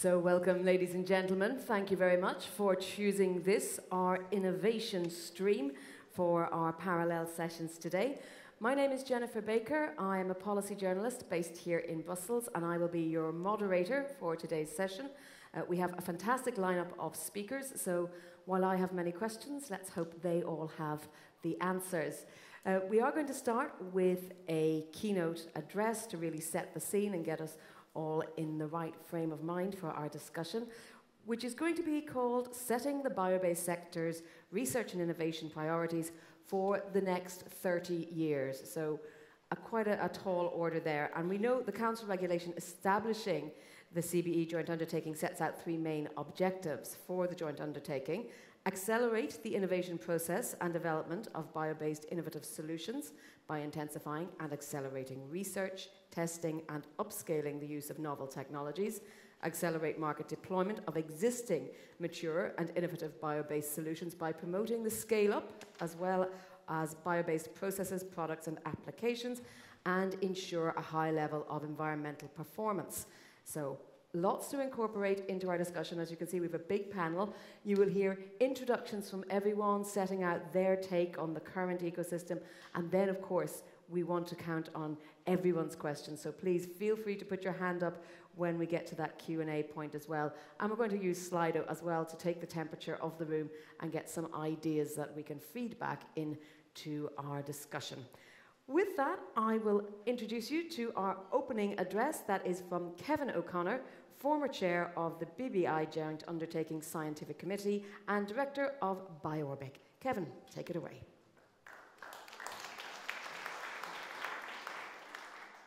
So, welcome, ladies and gentlemen. Thank you very much for choosing this, our innovation stream, for our parallel sessions today. My name is Jennifer Baker. I am a policy journalist based here in Brussels, and I will be your moderator for today's session. Uh, we have a fantastic lineup of speakers, so while I have many questions, let's hope they all have the answers. Uh, we are going to start with a keynote address to really set the scene and get us all in the right frame of mind for our discussion, which is going to be called Setting the Biobased Sector's Research and Innovation Priorities for the Next 30 Years. So, a, quite a, a tall order there. And we know the Council regulation establishing the CBE joint undertaking sets out three main objectives for the joint undertaking accelerate the innovation process and development of bio based innovative solutions by intensifying and accelerating research, testing, and upscaling the use of novel technologies, accelerate market deployment of existing mature and innovative bio based solutions by promoting the scale up as well as bio based processes, products, and applications, and ensure a high level of environmental performance. So, lots to incorporate into our discussion. As you can see, we have a big panel. You will hear introductions from everyone setting out their take on the current ecosystem. And then, of course, we want to count on everyone's questions. So please feel free to put your hand up when we get to that Q&A point as well. And we're going to use Slido as well to take the temperature of the room and get some ideas that we can feed back into our discussion. With that, I will introduce you to our opening address that is from Kevin O'Connor, former chair of the BBI Joint Undertaking Scientific Committee and director of BiOrbic. Kevin, take it away.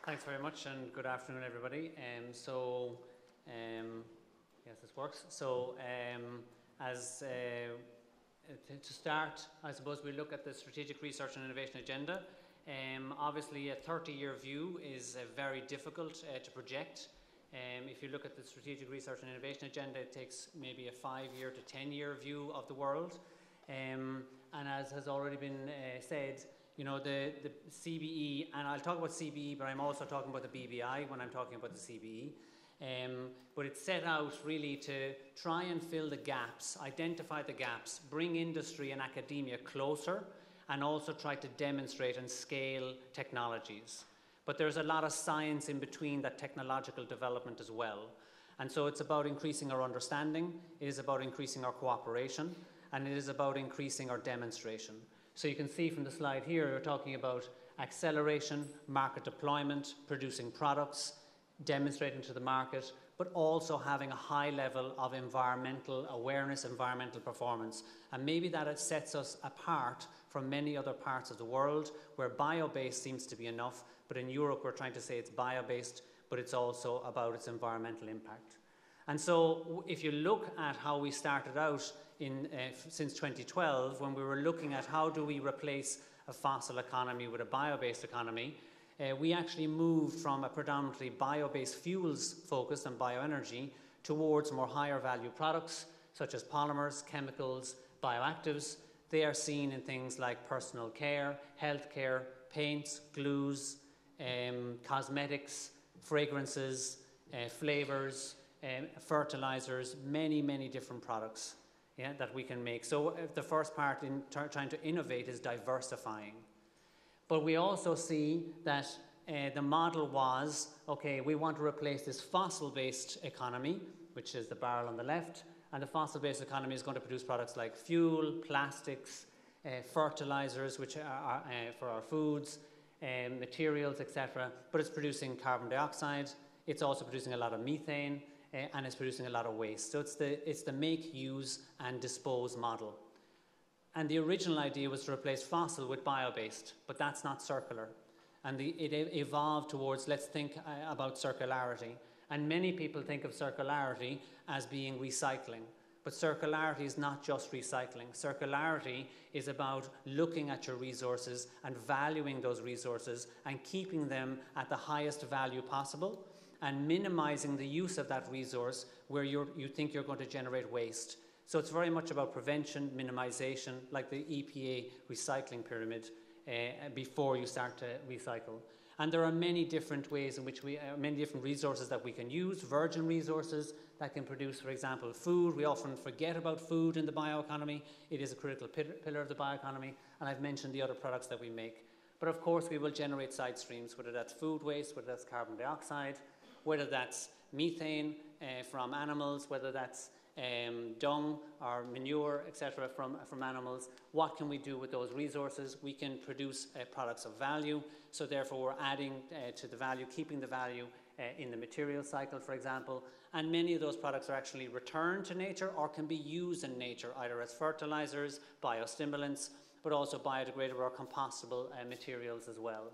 Thanks very much, and good afternoon, everybody. Um, so, um, yes, this works. So, um, as uh, to start, I suppose we look at the strategic research and innovation agenda. Um, obviously, a 30-year view is uh, very difficult uh, to project. Um, if you look at the strategic research and innovation agenda, it takes maybe a five-year to 10-year view of the world. Um, and as has already been uh, said, you know, the, the CBE, and I'll talk about CBE, but I'm also talking about the BBI when I'm talking about the CBE. Um, but it's set out really to try and fill the gaps, identify the gaps, bring industry and academia closer, and also try to demonstrate and scale technologies. But there's a lot of science in between that technological development as well. And so it's about increasing our understanding, it is about increasing our cooperation, and it is about increasing our demonstration. So you can see from the slide here, we're talking about acceleration, market deployment, producing products, demonstrating to the market, but also having a high level of environmental awareness, environmental performance. And maybe that sets us apart from many other parts of the world where bio-based seems to be enough, but in Europe we're trying to say it's bio-based, but it's also about its environmental impact. And so if you look at how we started out in, uh, since 2012, when we were looking at how do we replace a fossil economy with a bio-based economy, uh, we actually moved from a predominantly bio-based fuels focus and bioenergy towards more higher value products such as polymers, chemicals, bioactives. They are seen in things like personal care, healthcare, paints, glues, um, cosmetics, fragrances, uh, flavors, um, fertilizers, many, many different products yeah, that we can make. So uh, the first part in trying to innovate is diversifying. But we also see that uh, the model was okay, we want to replace this fossil based economy, which is the barrel on the left, and the fossil based economy is going to produce products like fuel, plastics, uh, fertilizers, which are, are uh, for our foods, um, materials, etc. But it's producing carbon dioxide, it's also producing a lot of methane, uh, and it's producing a lot of waste. So it's the, it's the make, use, and dispose model. And the original idea was to replace fossil with bio-based, but that's not circular. And the, it evolved towards let's think uh, about circularity. And many people think of circularity as being recycling. But circularity is not just recycling. Circularity is about looking at your resources and valuing those resources and keeping them at the highest value possible and minimizing the use of that resource where you think you're going to generate waste. So it's very much about prevention, minimization, like the EPA recycling pyramid, uh, before you start to recycle. And there are many different ways in which we, uh, many different resources that we can use, virgin resources that can produce, for example, food. We often forget about food in the bioeconomy. It is a critical pillar of the bioeconomy, and I've mentioned the other products that we make. But of course, we will generate side streams, whether that's food waste, whether that's carbon dioxide, whether that's methane uh, from animals, whether that's um, dung or manure, etc., from, from animals. What can we do with those resources? We can produce uh, products of value, so therefore we're adding uh, to the value, keeping the value uh, in the material cycle, for example. And many of those products are actually returned to nature or can be used in nature, either as fertilizers, biostimulants, but also biodegradable or compostable uh, materials as well.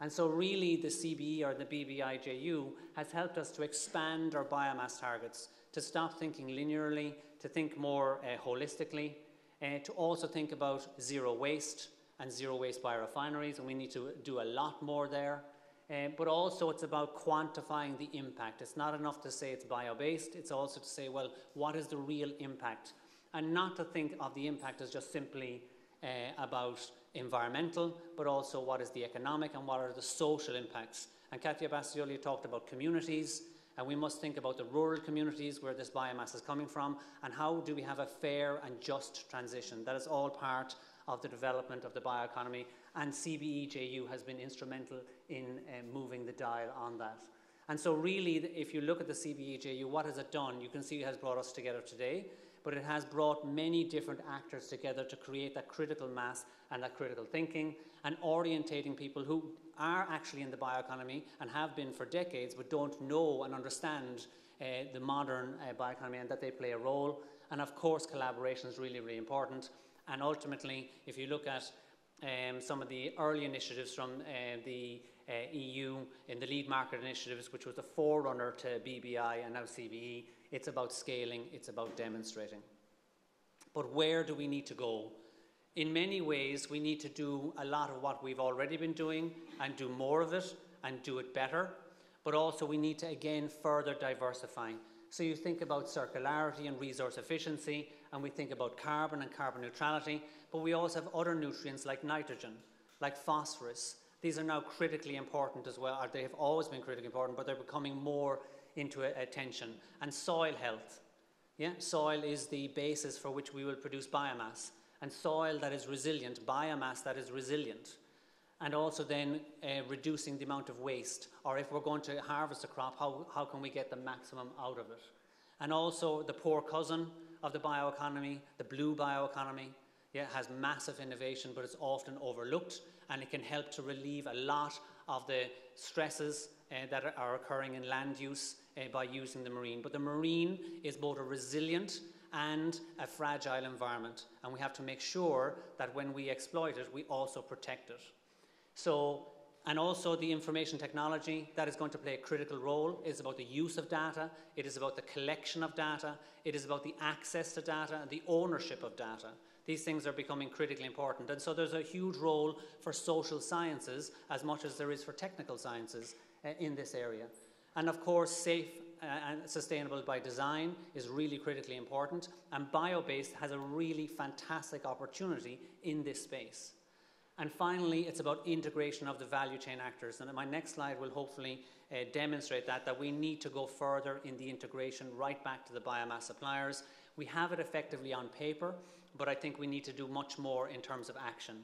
And so, really, the CBE or the BBIJU has helped us to expand our biomass targets to stop thinking linearly, to think more uh, holistically, uh, to also think about zero waste and zero waste biorefineries, and we need to do a lot more there. Um, but also, it's about quantifying the impact. It's not enough to say it's bio based, it's also to say, well, what is the real impact? And not to think of the impact as just simply uh, about environmental, but also what is the economic and what are the social impacts. And Catia Bastioli talked about communities, and we must think about the rural communities where this biomass is coming from and how do we have a fair and just transition. That is all part of the development of the bioeconomy and CBEJU has been instrumental in uh, moving the dial on that. And so really, if you look at the CBEJU, what has it done? You can see it has brought us together today, but it has brought many different actors together to create that critical mass and that critical thinking and orientating people who are actually in the bioeconomy and have been for decades but don't know and understand uh, the modern uh, bioeconomy and that they play a role. And of course, collaboration is really, really important. And ultimately, if you look at um, some of the early initiatives from uh, the uh, EU in the lead market initiatives, which was the forerunner to BBI and now CBE, it's about scaling, it's about demonstrating. But where do we need to go? In many ways, we need to do a lot of what we've already been doing and do more of it and do it better. But also, we need to again further diversify. So, you think about circularity and resource efficiency, and we think about carbon and carbon neutrality, but we also have other nutrients like nitrogen, like phosphorus. These are now critically important as well, they have always been critically important, but they're becoming more into attention. And soil health. Yeah, soil is the basis for which we will produce biomass and soil that is resilient, biomass that is resilient, and also then uh, reducing the amount of waste. Or if we're going to harvest a crop, how, how can we get the maximum out of it? And also the poor cousin of the bioeconomy, the blue bioeconomy, yeah, has massive innovation, but it's often overlooked, and it can help to relieve a lot of the stresses uh, that are occurring in land use uh, by using the marine. But the marine is both a resilient and a fragile environment. And we have to make sure that when we exploit it, we also protect it. So, and also the information technology that is going to play a critical role is about the use of data, it is about the collection of data, it is about the access to data and the ownership of data. These things are becoming critically important. And so there's a huge role for social sciences as much as there is for technical sciences uh, in this area. And of course, safe and sustainable by design is really critically important, and bio-based has a really fantastic opportunity in this space. And finally, it's about integration of the value chain actors. And my next slide will hopefully uh, demonstrate that, that we need to go further in the integration right back to the biomass suppliers. We have it effectively on paper, but I think we need to do much more in terms of action.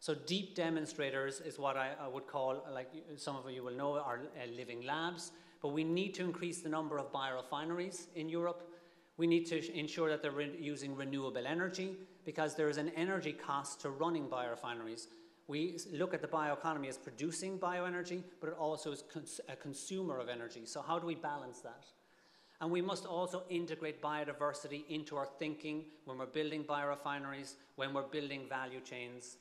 So deep demonstrators is what I, I would call, like some of you will know, are uh, living labs. But we need to increase the number of biorefineries in Europe. We need to ensure that they're re using renewable energy because there is an energy cost to running biorefineries. We look at the bioeconomy as producing bioenergy, but it also is cons a consumer of energy. So, how do we balance that? And we must also integrate biodiversity into our thinking when we're building biorefineries, when we're building value chains.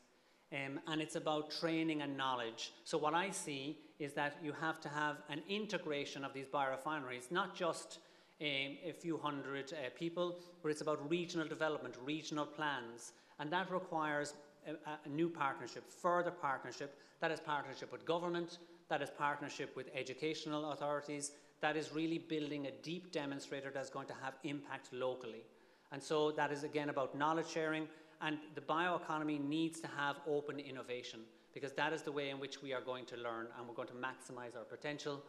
Um, and it's about training and knowledge. So, what I see is that you have to have an integration of these biorefineries, not just um, a few hundred uh, people, but it's about regional development, regional plans. And that requires a, a, new partnership, further partnership. That is partnership with government, that is partnership with educational authorities, that is really building a deep demonstrator that's going to have impact locally. And so that is again about knowledge sharing, and the bioeconomy needs to have open innovation because that is the way in which we are going to learn and we're going to maximize our potential.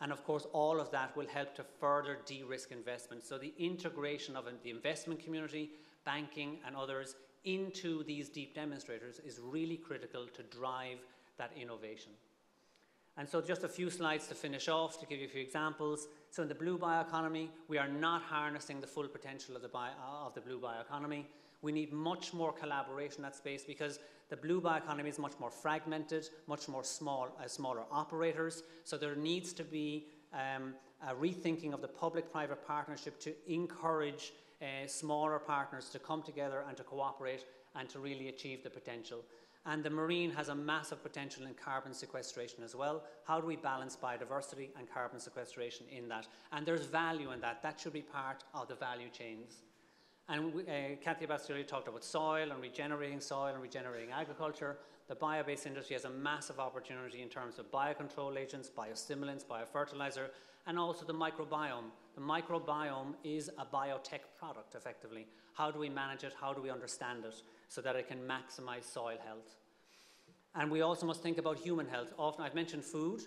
And of course, all of that will help to further de risk investment. So, the integration of the investment community, banking, and others into these deep demonstrators is really critical to drive that innovation. And so, just a few slides to finish off to give you a few examples. So, in the blue bioeconomy, we are not harnessing the full potential of the, bio, of the blue bioeconomy. We need much more collaboration in that space because the blue bioeconomy is much more fragmented, much more small, uh, smaller operators. So there needs to be um, a rethinking of the public-private partnership to encourage uh, smaller partners to come together and to cooperate and to really achieve the potential. And the marine has a massive potential in carbon sequestration as well. How do we balance biodiversity and carbon sequestration in that? And there's value in that. That should be part of the value chains. And we, uh, Catia Bastioli talked about soil and regenerating soil and regenerating agriculture. The bio-based industry has a massive opportunity in terms of biocontrol agents, biostimulants, biofertilizer, and also the microbiome. The microbiome is a biotech product, effectively. How do we manage it? How do we understand it so that it can maximize soil health? And we also must think about human health. Often I've mentioned food.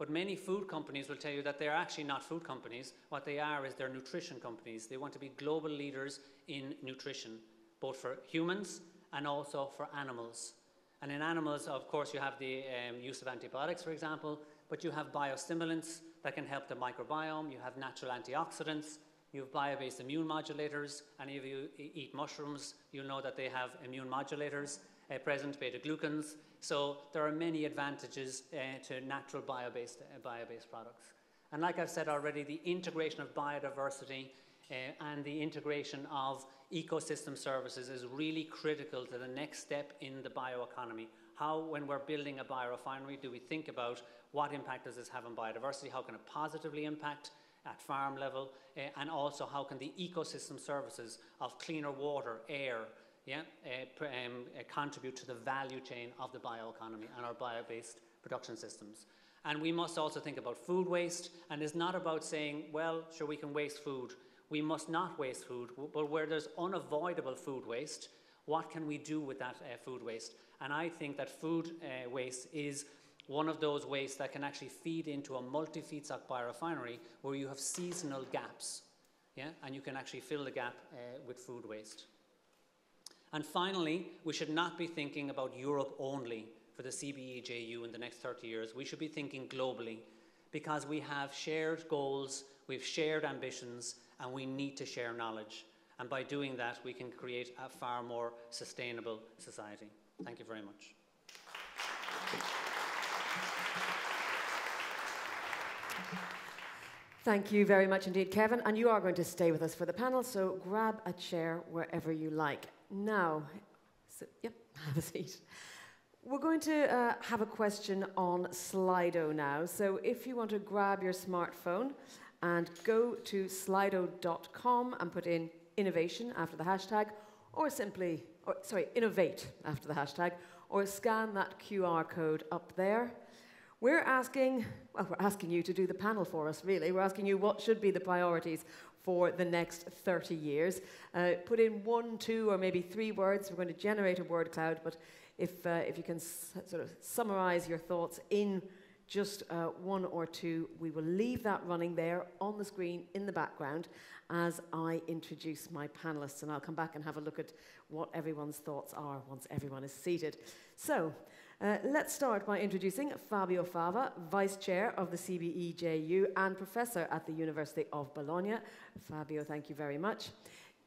But many food companies will tell you that they're actually not food companies. What they are is they're nutrition companies. They want to be global leaders in nutrition, both for humans and also for animals. And in animals, of course, you have the um, use of antibiotics, for example, but you have biostimulants that can help the microbiome, you have natural antioxidants, you have bio-based immune modulators. Any of you eat mushrooms, you'll know that they have immune modulators uh, present, beta-glucans. So there are many advantages uh, to natural bio-based, uh, bio-based products. And like I've said already, the integration of biodiversity uh, and the integration of ecosystem services is really critical to the next step in the bioeconomy. How, when we're building a biorefinery, do we think about what impact does this have on biodiversity? How can it positively impact at farm level? Uh, and also, how can the ecosystem services of cleaner water, air, yeah, uh, um, contribute to the value chain of the bioeconomy and our bio-based production systems. And we must also think about food waste, and it's not about saying, well, sure, we can waste food. We must not waste food, but where there's unavoidable food waste, what can we do with that uh, food waste? And I think that food uh, waste is one of those wastes that can actually feed into a multi-feedstock biorefinery where you have seasonal gaps, yeah, and you can actually fill the gap uh, with food waste. And finally, we should not be thinking about Europe only for the CBEJU in the next 30 years. We should be thinking globally because we have shared goals, we have shared ambitions, and we need to share knowledge. And by doing that, we can create a far more sustainable society. Thank you very much. Thank you very much indeed, Kevin. And you are going to stay with us for the panel, so grab a chair wherever you like. Now, so, yep, have a seat. We're going to uh, have a question on Slido now. So if you want to grab your smartphone and go to slido.com and put in innovation after the hashtag, or simply, or, sorry, innovate after the hashtag, or scan that QR code up there. We're asking, well, we're asking you to do the panel for us, really. We're asking you what should be the priorities for the next 30 years. Uh, put in one, two, or maybe three words. We're going to generate a word cloud, but if, uh, if you can sort of summarize your thoughts in just uh, one or two, we will leave that running there on the screen in the background as I introduce my panelists, and I'll come back and have a look at what everyone's thoughts are once everyone is seated. So, uh, let's start by introducing Fabio Fava, Vice Chair of the CBEJU and Professor at the University of Bologna. Fabio, thank you very much.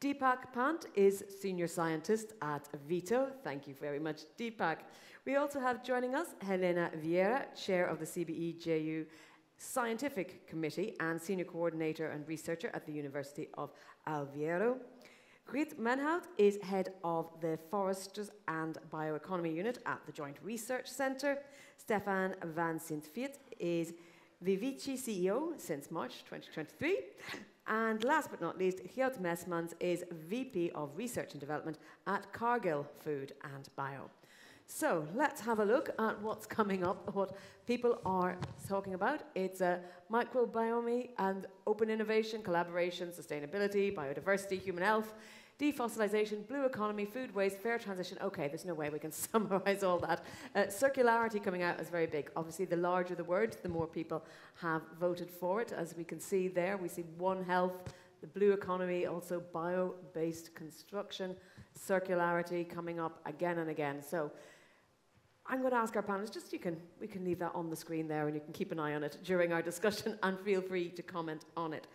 Deepak Pant is Senior Scientist at Vito. Thank you very much, Deepak. We also have joining us Helena Vieira, Chair of the CBEJU Scientific Committee and Senior Coordinator and Researcher at the University of Aveiro. Greet Maenhout is head of the Foresters and Bioeconomy Unit at the Joint Research Centre. Stephan van Sint-Fiet is Vivici CEO since March 2023. And last but not least, Geert Maesmans is VP of Research and Development at Cargill Food and Bio. So let's have a look at what's coming up, what people are talking about. It's a microbiome and open innovation, collaboration, sustainability, biodiversity, human health. Defossilization, blue economy, food waste, fair transition. Okay, there's no way we can summarize all that. Uh, circularity coming out is very big. Obviously, the larger the word, the more people have voted for it. As we can see there, we see One Health, the blue economy, also bio based construction, circularity coming up again and again. So, I'm going to ask our panelists, just you can, we can leave that on the screen there and you can keep an eye on it during our discussion and feel free to comment on it.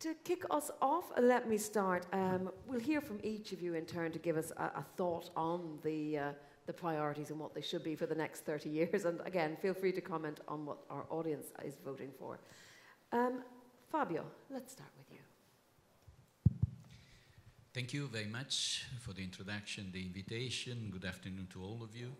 To kick us off, let me start. Um, we'll hear from each of you in turn to give us a, a thought on the, uh, the priorities and what they should be for the next 30 years. And again, feel free to comment on what our audience is voting for. Um, Fabio, let's start with you. Thank you very much for the introduction, the invitation. Good afternoon to all of you.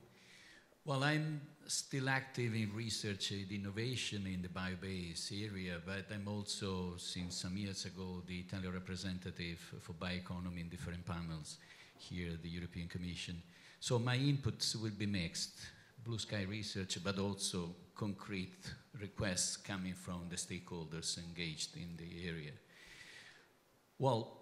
Well, I'm still active in research and innovation in the bio-based area, but I'm also, since some years ago, the Italian representative for bioeconomy in different panels here at the European Commission. So my inputs will be mixed, blue sky research, but also concrete requests coming from the stakeholders engaged in the area. Well,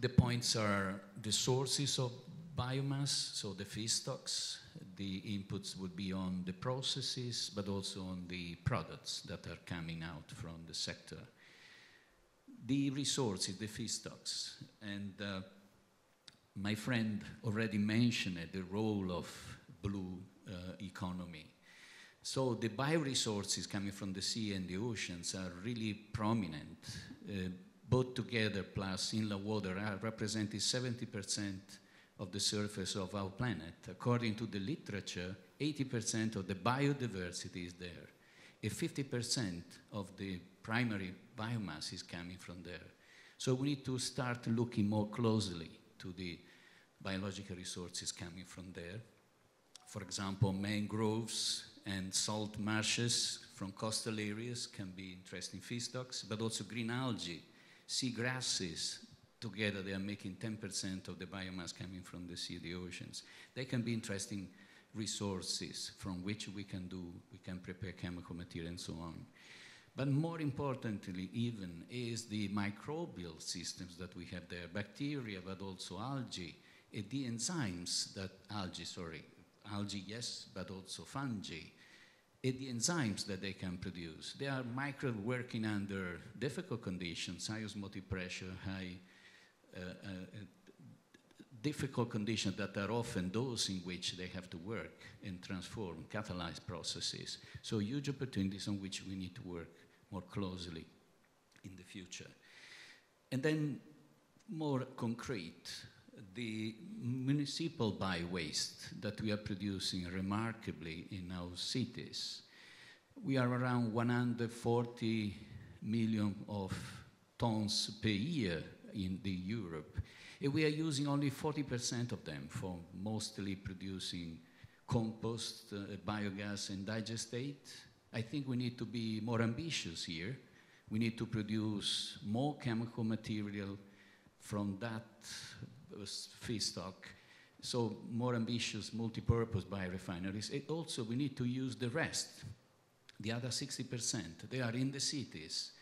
the points are the sources of biomass, so the feedstocks, the inputs would be on the processes, but also on the products that are coming out from the sector. The resources, the feedstocks, and uh, my friend already mentioned the role of blue uh, economy. So the bioresources coming from the sea and the oceans are really prominent. Uh, both together plus inland water are representing 70 percent of the surface of our planet. According to the literature, 80% of the biodiversity is there. And 50% of the primary biomass is coming from there. So we need to start looking more closely to the biological resources coming from there. For example, mangroves and salt marshes from coastal areas can be interesting feedstocks, but also green algae, sea grasses, together they are making 10% of the biomass coming from the sea, the oceans. They can be interesting resources from which we can do, we can prepare chemical material and so on. But more importantly, even, is the microbial systems that we have there, bacteria, but also algae, and the enzymes that, algae, sorry, algae, yes, but also fungi, and the enzymes that they can produce. They are microbes working under difficult conditions, high osmotic pressure, high Uh, uh, difficult conditions that are often those in which they have to work and transform, catalyze processes. So huge opportunities on which we need to work more closely in the future. And then more concrete, the municipal biowaste that we are producing remarkably in our cities. We are around 140 million of tons per year in the Europe. And we are using only 40% of them for mostly producing compost, uh, biogas, and digestate. I think we need to be more ambitious here. We need to produce more chemical material from that uh, feedstock. So more ambitious multi-purpose biorefineries. And also we need to use the rest, the other 60%. They are in the cities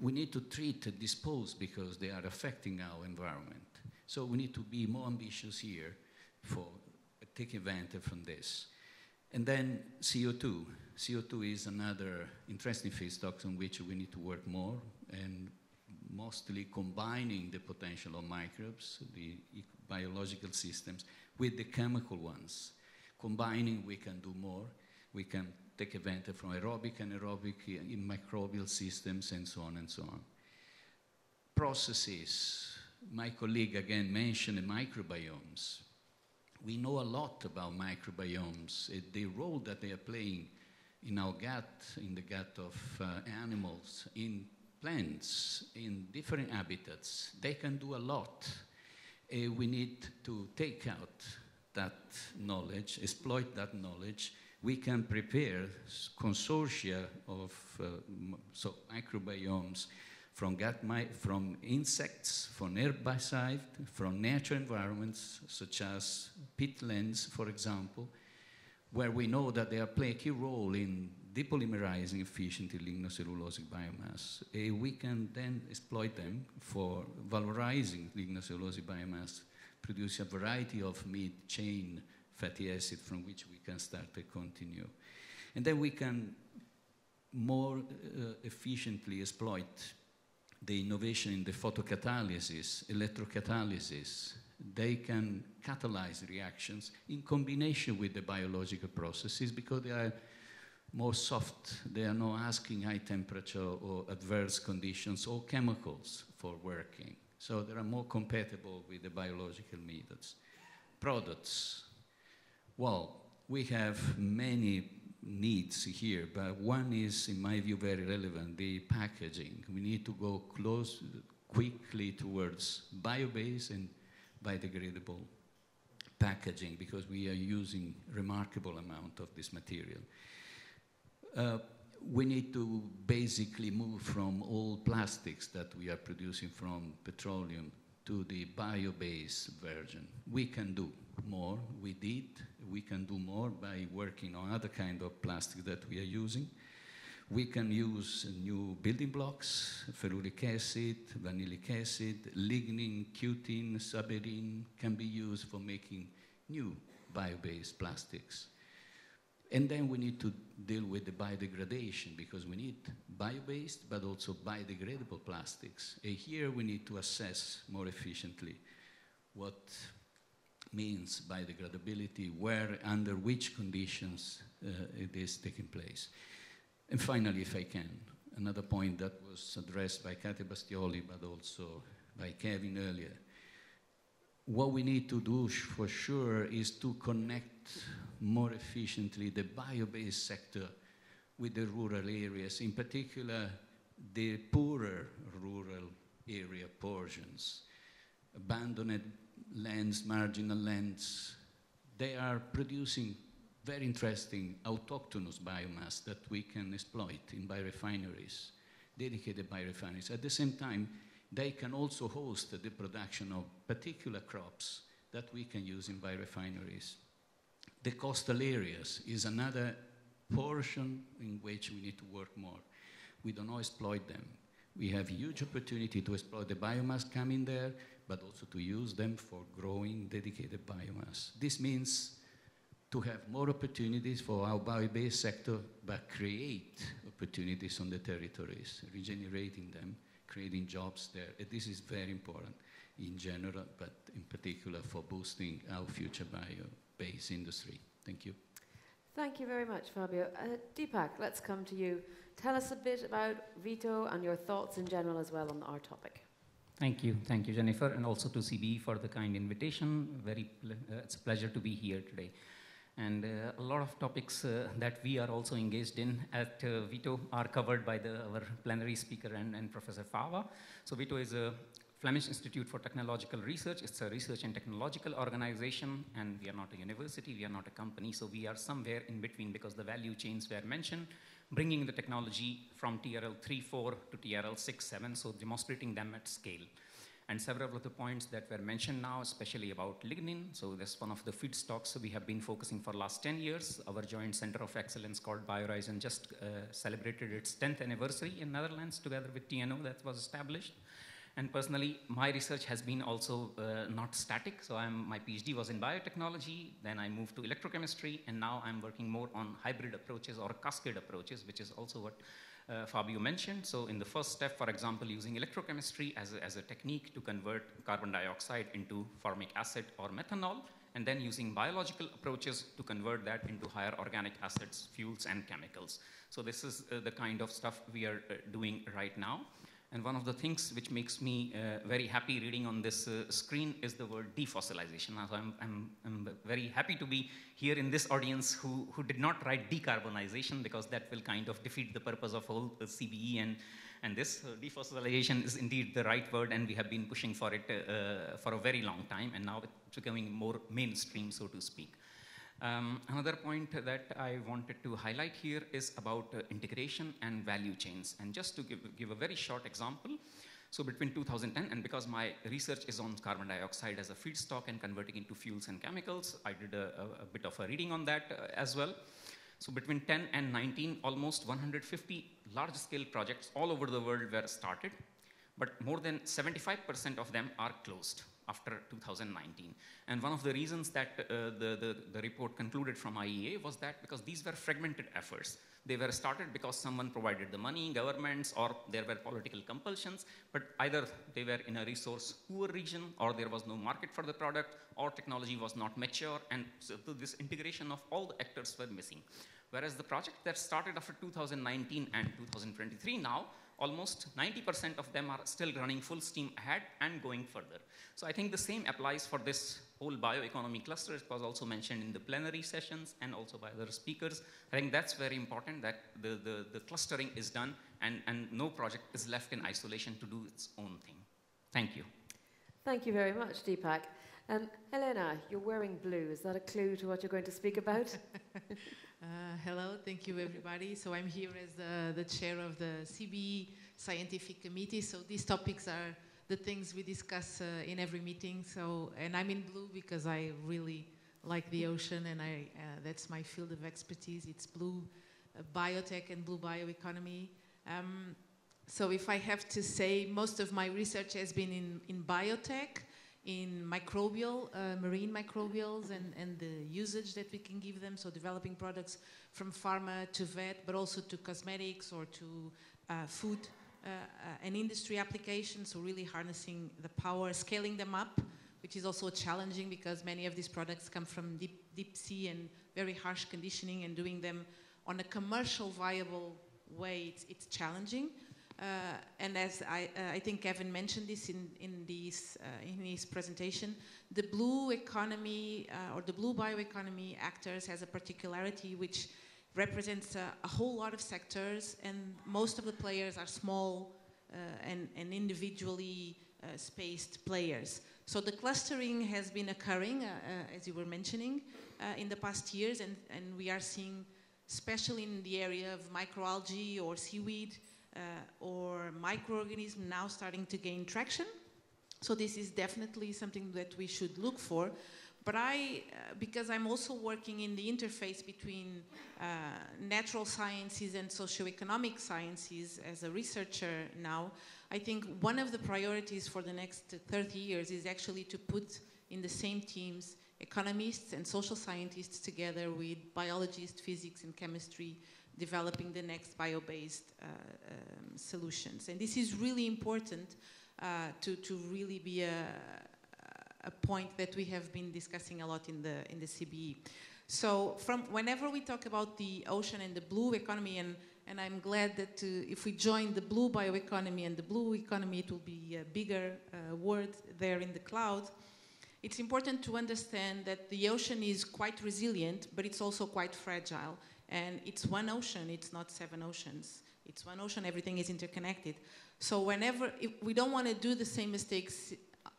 we need to treat and dispose because they are affecting our environment. So we need to be more ambitious here for taking advantage from this. And then CO2. CO2 is another interesting feedstock on which we need to work more and mostly combining the potential of microbes, the biological systems, with the chemical ones. Combining, we can do more. We can take advantage from aerobic and anaerobic in microbial systems and so on and so on. Processes. My colleague again mentioned microbiomes. We know a lot about microbiomes, uh, the role that they are playing in our gut, in the gut of uh, animals, in plants, in different habitats. They can do a lot. Uh, we need to take out that knowledge, exploit that knowledge, we can prepare consortia of uh, so microbiomes from, from insects, from herbicide, from natural environments such as peatlands, for example, where we know that they are playing a key role in depolymerizing efficiently lignocellulosic biomass. Uh, we can then exploit them for valorizing lignocellulosic biomass, produce a variety of mid-chain fatty acid from which we can start to continue. And then we can more uh, efficiently exploit the innovation in the photocatalysis, electrocatalysis. They can catalyze reactions in combination with the biological processes because they are more soft. They are not asking high temperature or adverse conditions or chemicals for working. So they are more compatible with the biological methods. Products. Well, we have many needs here, but one is, in my view, very relevant, the packaging. We need to go close, quickly towards bio-based and biodegradable packaging because we are using remarkable amount of this material. Uh, we need to basically move from all plastics that we are producing from petroleum to the bio-based version. We can do more. We did. We can do more by working on other kind of plastic that we are using. We can use new building blocks, ferulic acid, vanillic acid, lignin, cutin, suberin can be used for making new bio-based plastics. And then we need to deal with the biodegradation because we need bio-based but also biodegradable plastics. And here we need to assess more efficiently what means biodegradability, where, under which conditions uh, it is taking place. And finally, if I can, another point that was addressed by Catia Bastioli but also by Kevin earlier. What we need to do for sure is to connect more efficiently the bio-based sector with the rural areas, in particular the poorer rural area portions, abandoned lands, marginal lands. They are producing very interesting autochthonous biomass that we can exploit in biorefineries, dedicated biorefineries. At the same time, they can also host the production of particular crops that we can use in biorefineries. The coastal areas is another portion in which we need to work more. We don't exploit them. We have huge opportunity to exploit the biomass coming there, but also to use them for growing dedicated biomass. This means to have more opportunities for our bio-based sector, but create opportunities on the territories, regenerating them, creating jobs there. This is very important in general, but in particular for boosting our future bio-based industry. Thank you. Thank you very much, Fabio. Uh, Deepak, let's come to you. Tell us a bit about Vito and your thoughts in general as well on our topic. Thank you. Thank you, Jennifer, and also to CBE for the kind invitation. Very, uh, it's a pleasure to be here today. And uh, a lot of topics uh, that we are also engaged in at uh, Vito are covered by the, our plenary speaker and, and Professor Fava. So Vito is a Flemish Institute for Technological Research. It's a research and technological organization, and we are not a university, we are not a company, so we are somewhere in between because the value chains were mentioned, bringing the technology from TRL 3.4 to TRL 6.7, so demonstrating them at scale. And several of the points that were mentioned now, especially about lignin, so that's one of the feedstocks we have been focusing for last 10 years. Our joint center of excellence called Biorizon just uh, celebrated its 10th anniversary in Netherlands together with TNO that was established. And personally, my research has been also uh, not static. So I'm, my PhD was in biotechnology, then I moved to electrochemistry, and now I'm working more on hybrid approaches or cascade approaches, which is also what uh, Fabio mentioned. So in the first step, for example, using electrochemistry as a, as a technique to convert carbon dioxide into formic acid or methanol, and then using biological approaches to convert that into higher organic acids, fuels, and chemicals. So this is uh, the kind of stuff we are uh, doing right now. And one of the things which makes me uh, very happy reading on this uh, screen is the word defossilization. So I'm, I'm, I'm, very happy to be here in this audience who, who did not write decarbonization because that will kind of defeat the purpose of whole uh, CBE and, and this. Defossilization is indeed the right word and we have been pushing for it uh, for a very long time and now it's becoming more mainstream, so to speak. Um, another point that I wanted to highlight here is about uh, integration and value chains. And just to give, give a very short example, so between 2010, and because my research is on carbon dioxide as a feedstock and converting into fuels and chemicals, I did a, a, a bit of a reading on that uh, as well. So between 10 and 19, almost 150 large-scale projects all over the world were started, but more than 75% of them are closed after 2019. And one of the reasons that uh, the, the, the, report concluded from IEA was that because these were fragmented efforts. They were started because someone provided the money, governments, or there were political compulsions, but either they were in a resource poor region, or there was no market for the product, or technology was not mature, and so this integration of all the actors were missing. Whereas the project that started after 2019 and 2023 now almost 90% of them are still running full steam ahead and going further. So I think the same applies for this whole bioeconomy cluster. It was also mentioned in the plenary sessions and also by other speakers. I think that's very important that the, the, the clustering is done and, and no project is left in isolation to do its own thing. Thank you. Thank you very much, Deepak. Um, Helena, you're wearing blue. Is that a clue to what you're going to speak about? Uh, hello, thank you everybody. So I'm here as the, the chair of the CBE Scientific Committee. So these topics are the things we discuss uh, in every meeting. So, and I'm in blue because I really like the ocean and I, uh, that's my field of expertise. It's blue uh, biotech and blue bioeconomy. Um, so if I have to say, most of my research has been in, in biotech in microbial, uh, marine microbials and, and the usage that we can give them. So developing products from pharma to vet, but also to cosmetics or to uh, food uh, uh and industry applications. So really harnessing the power, scaling them up, which is also challenging because many of these products come from deep, deep sea and very harsh conditioning and doing them on a commercial viable way, it's, it's challenging. Uh, and as I, uh, I, think Kevin mentioned this in, in, these, uh, in his presentation, the blue economy or the blue bioeconomy actors has a particularity which represents a, a, whole lot of sectors and most of the players are small uh, and, and, individually uh, spaced players. So the clustering has been occurring, uh, as you were mentioning, in the past years and, and, we are seeing, especially in the area of microalgae or seaweed, or microorganism now starting to gain traction. So this is definitely something that we should look for. But I, uh, because I'm also working in the interface between uh, natural sciences and socioeconomic sciences as a researcher now, I think one of the priorities for the next 30 years is actually to put in the same teams economists and social scientists together with biologists, physics, and chemistry developing the next bio-based uh, um, solutions. And this is really important uh, to, to really be a, a point that we have been discussing a lot in the, in the CBE. So from whenever we talk about the ocean and the blue economy, and, and I'm glad that uh, if we join the blue bioeconomy and the blue economy, it will be a bigger uh, word there in the cloud. It's important to understand that the ocean is quite resilient, but it's also quite fragile. And it's one ocean, it's not seven oceans. It's one ocean, everything is interconnected. So whenever, we don't want to do the same mistakes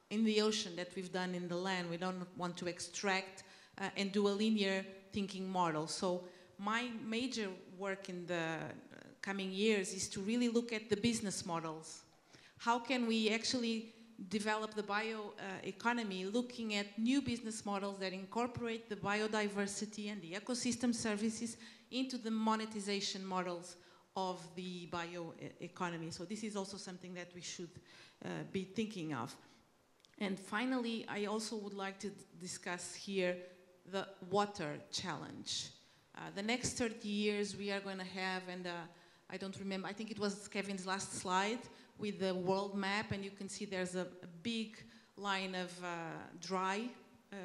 in the ocean that we've done in the land. We don't want to extract uh, and do a linear thinking model. So my major work in the uh, coming years is to really look at the business models. How can we actually develop the bioeconomy uh, looking at new business models that incorporate the biodiversity and the ecosystem services into the monetization models of the bioeconomy. So this is also something that we should uh, be thinking of. And finally, I also would like to discuss here the water challenge. Uh, the next 30 years we are going to have, and uh, I don't remember, I think it was Kevin's last slide with the world map, and you can see there's a, a big line of uh, dry uh,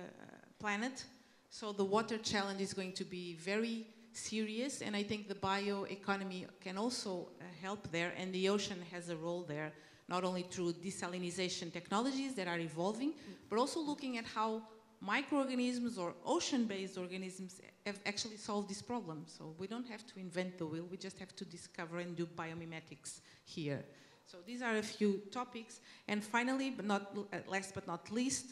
planet. So the water challenge is going to be very serious, and I think the bioeconomy can also uh, help there, and the ocean has a role there, not only through desalination technologies that are evolving, but also looking at how microorganisms or ocean-based organisms have actually solved this problem. So we don't have to invent the wheel, we just have to discover and do biomimetics here. So these are a few topics. And finally, but not last but not least,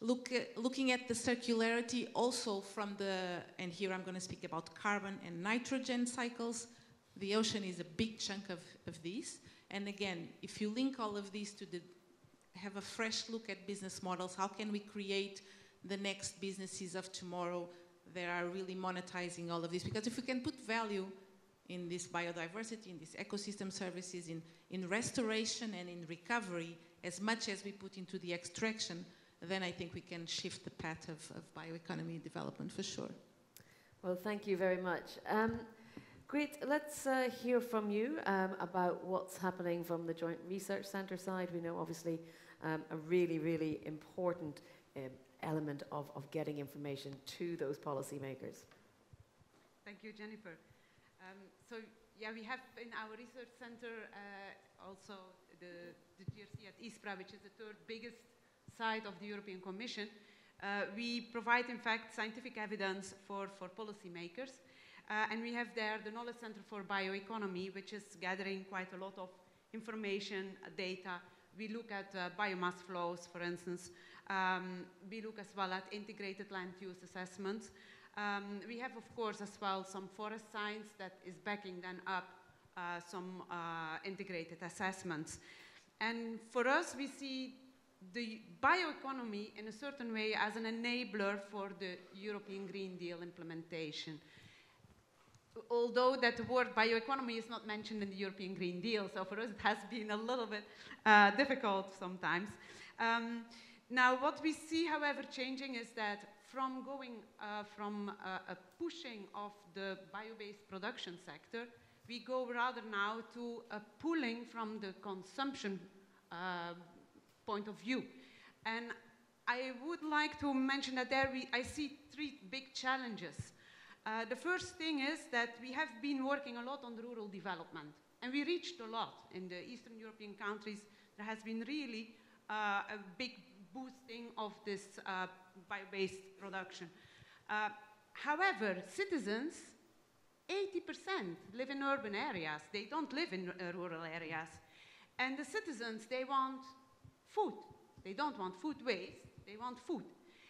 Look, looking at the circularity also from the, and here I'm going to speak about carbon and nitrogen cycles, the ocean is a big chunk of, of these. And again, if you link all of these to the, have a fresh look at business models, how can we create the next businesses of tomorrow that are really monetizing all of this. Because if we can put value in this biodiversity, in these ecosystem services, in, in restoration and in recovery, as much as we put into the extraction, then I think we can shift the path of, of bioeconomy development for sure. Well, thank you very much. Um, great. Let's uh, hear from you um, about what's happening from the Joint Research Centre side. We know, obviously, um, a really, really important um, element of, of getting information to those policymakers. Thank you, Jennifer. Um, so, yeah, we have in our research center uh, also the, the JRC at ISPRA, which is the third biggest side of the European Commission. Uh, we provide, in fact, scientific evidence for, for policymakers. Uh, and we have there the Knowledge Center for Bioeconomy, which is gathering quite a lot of information, uh, data. We look at uh, biomass flows, for instance. Um, we look as well at integrated land use assessments. Um, we have, of course, as well some forest science that is backing then up uh, some uh, integrated assessments. And for us, we see the bioeconomy in a certain way as an enabler for the European Green Deal implementation. Although that word bioeconomy is not mentioned in the European Green Deal, so for us it has been a little bit uh, difficult sometimes. Um, now, what we see, however, changing is that from going uh, from uh, a pushing of the bio-based production sector, we go rather now to a pulling from the consumption uh, point of view. And I would like to mention that there we, I see three big challenges. Uh, the first thing is that we have been working a lot on rural development, and we reached a lot in the Eastern European countries. There has been really uh, a big boosting of this uh, bio-based production. Uh, however, citizens, 80% live in urban areas. They don't live in uh, rural areas. And the citizens, they want food. They don't want food waste, they want food.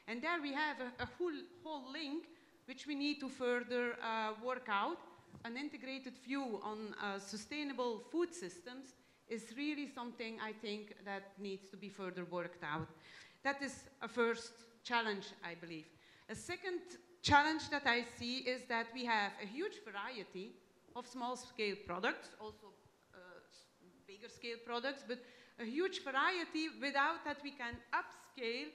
And there we have a, a whole, whole link which we need to further uh, work out. An integrated view on uh, sustainable food systems is really something I think that needs to be further worked out. That is a first challenge, I believe. A second challenge that I see is that we have a huge variety of small scale products, also uh, bigger scale products, but a huge variety without that we can upscale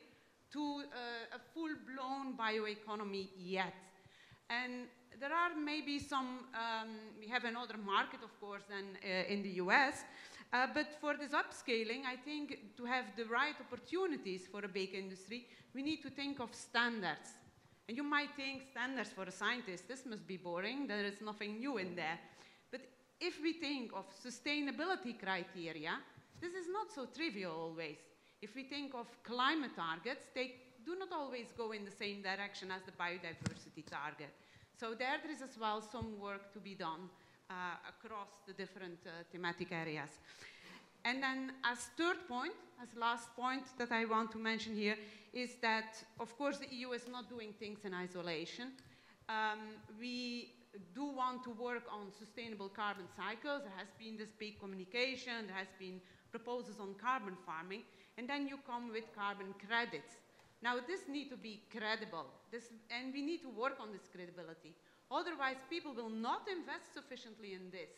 to uh, a full-blown bioeconomy yet. And there are maybe some, um, we have another market, of course, than uh, in the US, uh, but for this upscaling, I think to have the right opportunities for a big industry, we need to think of standards. And you might think standards for a scientist, this must be boring, there is nothing new in there. But if we think of sustainability criteria, this is not so trivial always. If we think of climate targets, they do not always go in the same direction as the biodiversity target. So there, there is as well some work to be done uh, across the different uh, thematic areas. And then as third point, as last point that I want to mention here, is that, of course, the EU is not doing things in isolation. Um, we do want to work on sustainable carbon cycles. There has been this big communication, there has been proposals on carbon farming, and then you come with carbon credits. Now, this need to be credible, this, and we need to work on this credibility. Otherwise, people will not invest sufficiently in this.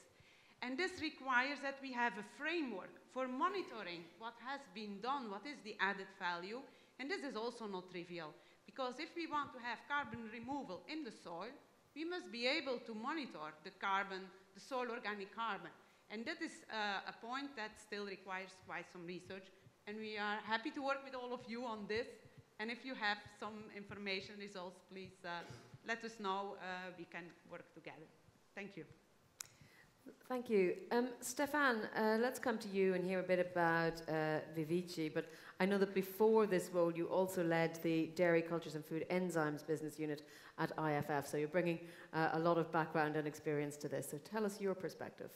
And this requires that we have a framework for monitoring what has been done, what is the added value, and this is also not trivial, because if we want to have carbon removal in the soil, we must be able to monitor the carbon, the soil organic carbon. And that is uh, a point that still requires quite some research. And we are happy to work with all of you on this. And if you have some information results, please uh, let us know. Uh, we can work together. Thank you. Thank you. Um, Stephan, uh, let's come to you and hear a bit about uh, Vivici. But I know that before this role, you also led the Dairy Cultures and Food Enzymes business unit at IFF. So you're bringing uh, a lot of background and experience to this. So tell us your perspective.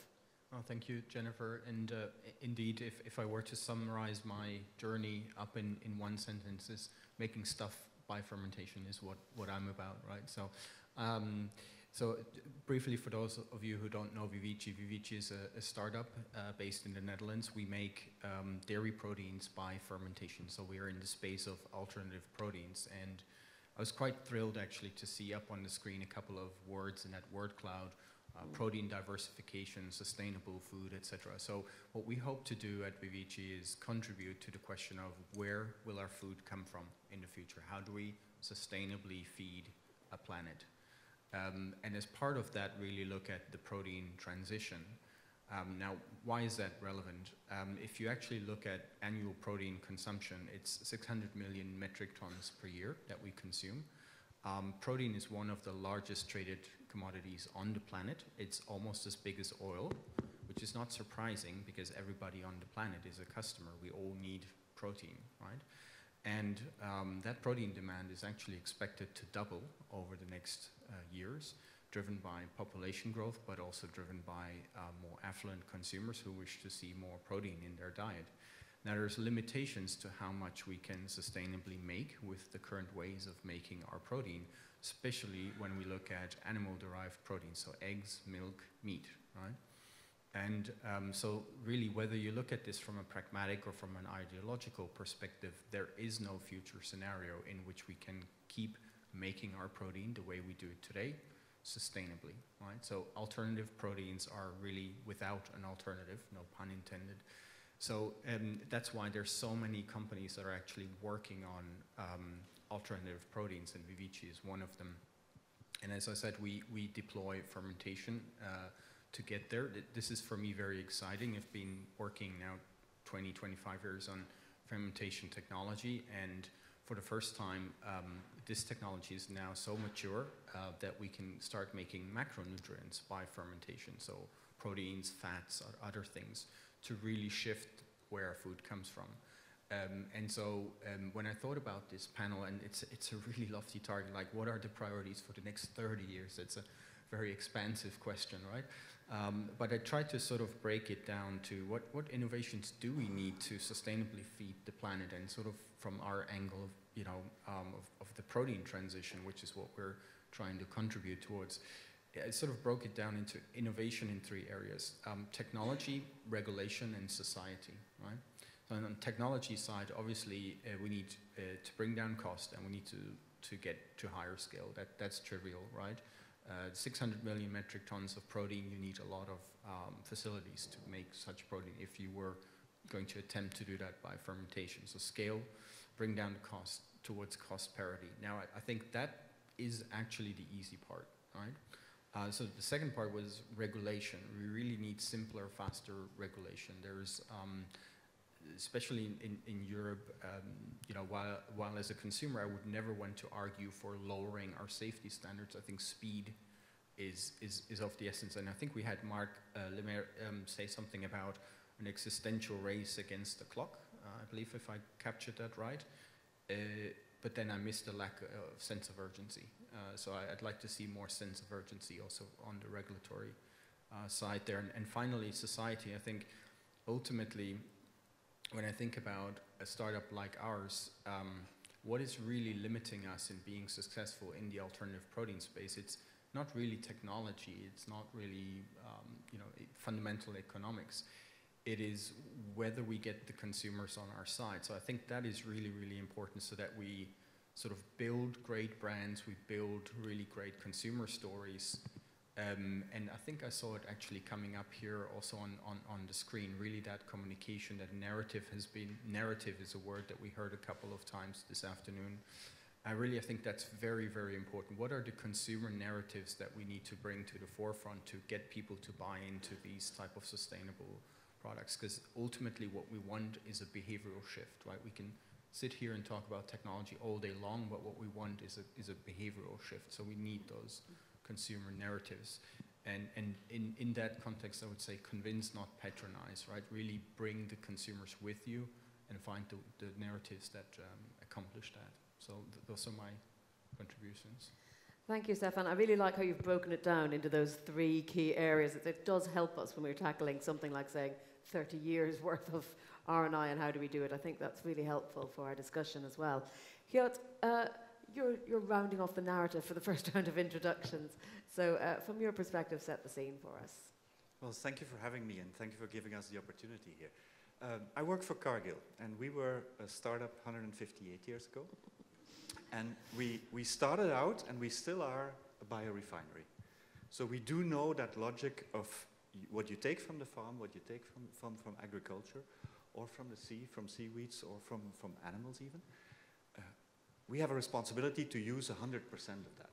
Well, thank you, Jennifer. And uh, indeed, if, if I were to summarize my journey up in, in one sentence, is making stuff by fermentation is what, what I'm about, right? So, um, so briefly, for those of you who don't know Vivici, Vivici is a, a startup uh, based in the Netherlands. We make um, dairy proteins by fermentation. So we are in the space of alternative proteins. And I was quite thrilled actually to see up on the screen a couple of words in that word cloud uh, protein diversification, sustainable food, etc. So what we hope to do at Vivici is contribute to the question of where will our food come from in the future? How do we sustainably feed a planet? Um, and as part of that, really look at the protein transition. Um, now, why is that relevant? Um, if you actually look at annual protein consumption, it's 600 million metric tons per year that we consume. Um, protein is one of the largest traded commodities on the planet. It's almost as big as oil, which is not surprising because everybody on the planet is a customer. We all need protein, right? And um, that protein demand is actually expected to double over the next uh, years, driven by population growth, but also driven by uh, more affluent consumers who wish to see more protein in their diet. Now, there's limitations to how much we can sustainably make with the current ways of making our protein, especially when we look at animal-derived proteins, so eggs, milk, meat, right? And um, so really, whether you look at this from a pragmatic or from an ideological perspective, there is no future scenario in which we can keep making our protein the way we do it today, sustainably, right? So alternative proteins are really without an alternative, no pun intended. So um, that's why there's so many companies that are actually working on um, alternative proteins, and Vivici is one of them. And as I said, we, we deploy fermentation uh, to get there. This is for me very exciting. I've been working now 20, 25 years on fermentation technology, and for the first time, um, this technology is now so mature uh, that we can start making macronutrients by fermentation, so proteins, fats, or other things, to really shift where food comes from. Um, and so um, when I thought about this panel, and it's, it's a really lofty target, like what are the priorities for the next 30 years? It's a very expansive question, right? Um, but I tried to sort of break it down to what, what innovations do we need to sustainably feed the planet and sort of from our angle of, you know, um, of, of the protein transition, which is what we're trying to contribute towards. I sort of broke it down into innovation in three areas, um, technology, regulation, and society, right? On the technology side, obviously, uh, we need uh, to bring down cost and we need to, to get to higher scale. That, that's trivial, right? Uh, 600 million metric tons of protein, you need a lot of um, facilities to make such protein if you were going to attempt to do that by fermentation. So scale, bring down the cost towards cost parity. Now, I, I think that is actually the easy part, right? Uh, so the second part was regulation. We really need simpler, faster regulation. There's, um, especially in, in, Europe, um, you know, while, while as a consumer I would never want to argue for lowering our safety standards, I think speed is, is, is of the essence. And I think we had Marc uh, Lemaître um, say something about an existential race against the clock, uh, I believe if I captured that right. Uh, but then I missed the lack of sense of urgency. Uh, so I, would like to see more sense of urgency also on the regulatory uh, side there. And, and, finally, society. I think ultimately, when I think about a startup like ours, um, what is really limiting us in being successful in the alternative protein space? It's not really technology. It's not really um, you know fundamental economics. It is whether we get the consumers on our side. So I think that is really really important, so that we sort of build great brands, we build really great consumer stories. Um, and I think I saw it actually coming up here also on, on, on the screen, really that communication, that narrative has been, narrative is a word that we heard a couple of times this afternoon. I really I think that's very, very important. What are the consumer narratives that we need to bring to the forefront to get people to buy into these type of sustainable products? Because ultimately what we want is a behavioral shift, right? We can sit here and talk about technology all day long, but what we want is a, is a behavioral shift. So we need those consumer narratives. And, and in, in that context, I would say convince, not patronize, right? Really bring the consumers with you and find the, the narratives that um, accomplish that. So th those are my contributions. Thank you, Stephan. I really like how you've broken it down into those three key areas. It, it does help us when we're tackling something like saying 30 years worth of R&I and how do we do it. I think that's really helpful for our discussion as well. Geert, uh, you're, you're rounding off the narrative for the first round of introductions. So uh, from your perspective, set the scene for us. Well, thank you for having me and thank you for giving us the opportunity here. Um, I work for Cargill and we were a startup 158 years ago. And we, we started out, and we still are, a biorefinery. So we do know that logic of what you take from the farm, what you take from, from, from agriculture, or from the sea, from seaweeds, or from, from animals even. Uh, we have a responsibility to use 100% of that.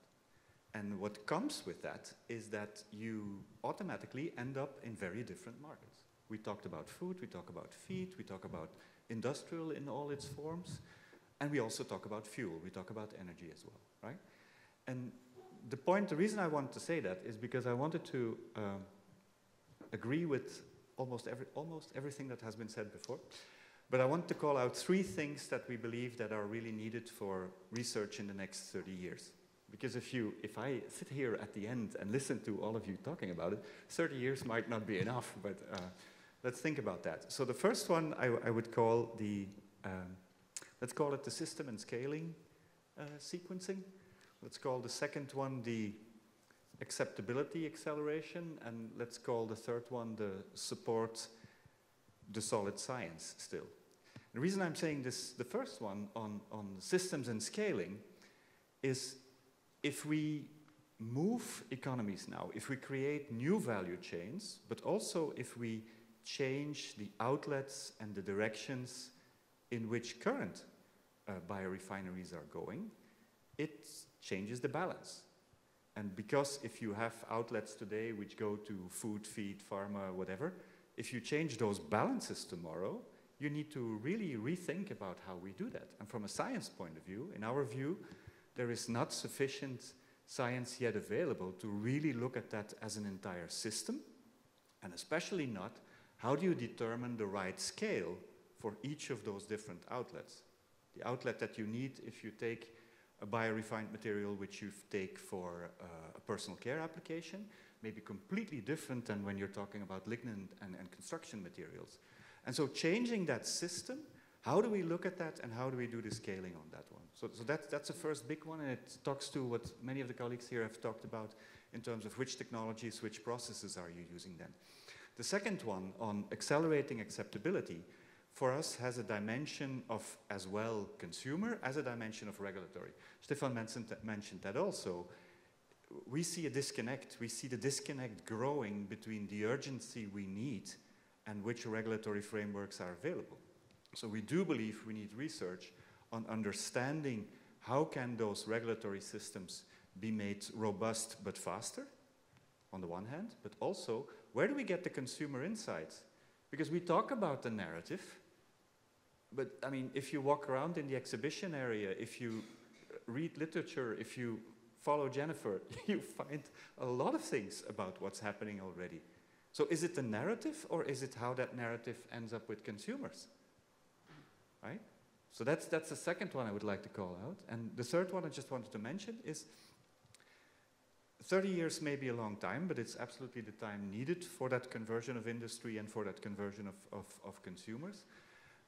And what comes with that is that you automatically end up in very different markets. We talked about food, we talk about feed, we talk about industrial in all its forms, and we also talk about fuel, we talk about energy as well, right? And the point, the reason I want to say that is because I wanted to um, agree with almost, every, almost everything that has been said before. But I want to call out three things that we believe that are really needed for research in the next 30 years. Because if, you, if I sit here at the end and listen to all of you talking about it, 30 years might not be enough, but uh, let's think about that. So the first one I, I would call the, um, let's call it the system and scaling uh, sequencing. Let's call the second one the acceptability acceleration, and let's call the third one the support the solid science still. The reason I'm saying this, the first one on, on systems and scaling, is if we move economies now, if we create new value chains, but also if we change the outlets and the directions in which current uh, biorefineries are going, it changes the balance. And because if you have outlets today which go to food, feed, pharma, whatever, if you change those balances tomorrow, you need to really rethink about how we do that. And from a science point of view, in our view, there is not sufficient science yet available to really look at that as an entire system, and especially not how do you determine the right scale for each of those different outlets. The outlet that you need if you take a biorefined material which you take for uh, a personal care application may be completely different than when you're talking about lignin and, and construction materials. And so changing that system, how do we look at that and how do we do the scaling on that one? So, so that, that's the first big one and it talks to what many of the colleagues here have talked about in terms of which technologies, which processes are you using then. The second one on accelerating acceptability for us has a dimension of as well consumer as a dimension of regulatory. Stephan mentioned that, mentioned that also. We see a disconnect. We see the disconnect growing between the urgency we need and which regulatory frameworks are available. So we do believe we need research on understanding how can those regulatory systems be made robust but faster, on the one hand, but also where do we get the consumer insights? Because we talk about the narrative, but I mean, if you walk around in the exhibition area, if you read literature, if you follow Jennifer, you find a lot of things about what's happening already. So is it the narrative or is it how that narrative ends up with consumers? Right? So that's, that's the second one I would like to call out. And the third one I just wanted to mention is 30 years may be a long time, but it's absolutely the time needed for that conversion of industry and for that conversion of, of, of consumers.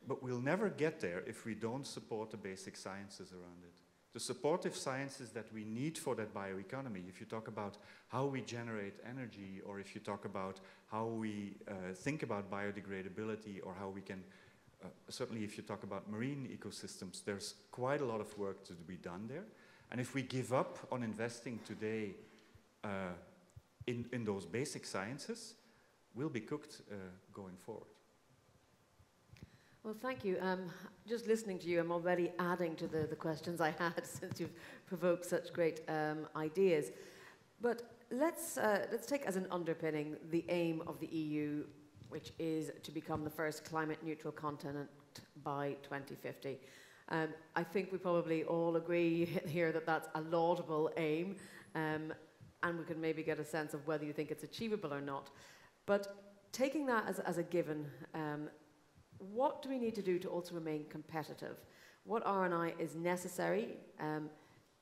But we'll never get there if we don't support the basic sciences around it. The supportive sciences that we need for that bioeconomy, if you talk about how we generate energy, or if you talk about how we uh, think about biodegradability, or how we can, uh, certainly if you talk about marine ecosystems, there's quite a lot of work to be done there. And if we give up on investing today uh, in, in those basic sciences, we'll be cooked uh, going forward. Well, thank you. Um, just listening to you, I'm already adding to the, the questions I had since you've provoked such great um, ideas. But let's, uh, let's take as an underpinning the aim of the EU, which is to become the first climate neutral continent by 2050. Um, I think we probably all agree here that that's a laudable aim, um, and we can maybe get a sense of whether you think it's achievable or not. But taking that as, as a given, um, what do we need to do to also remain competitive? What R&I is necessary um,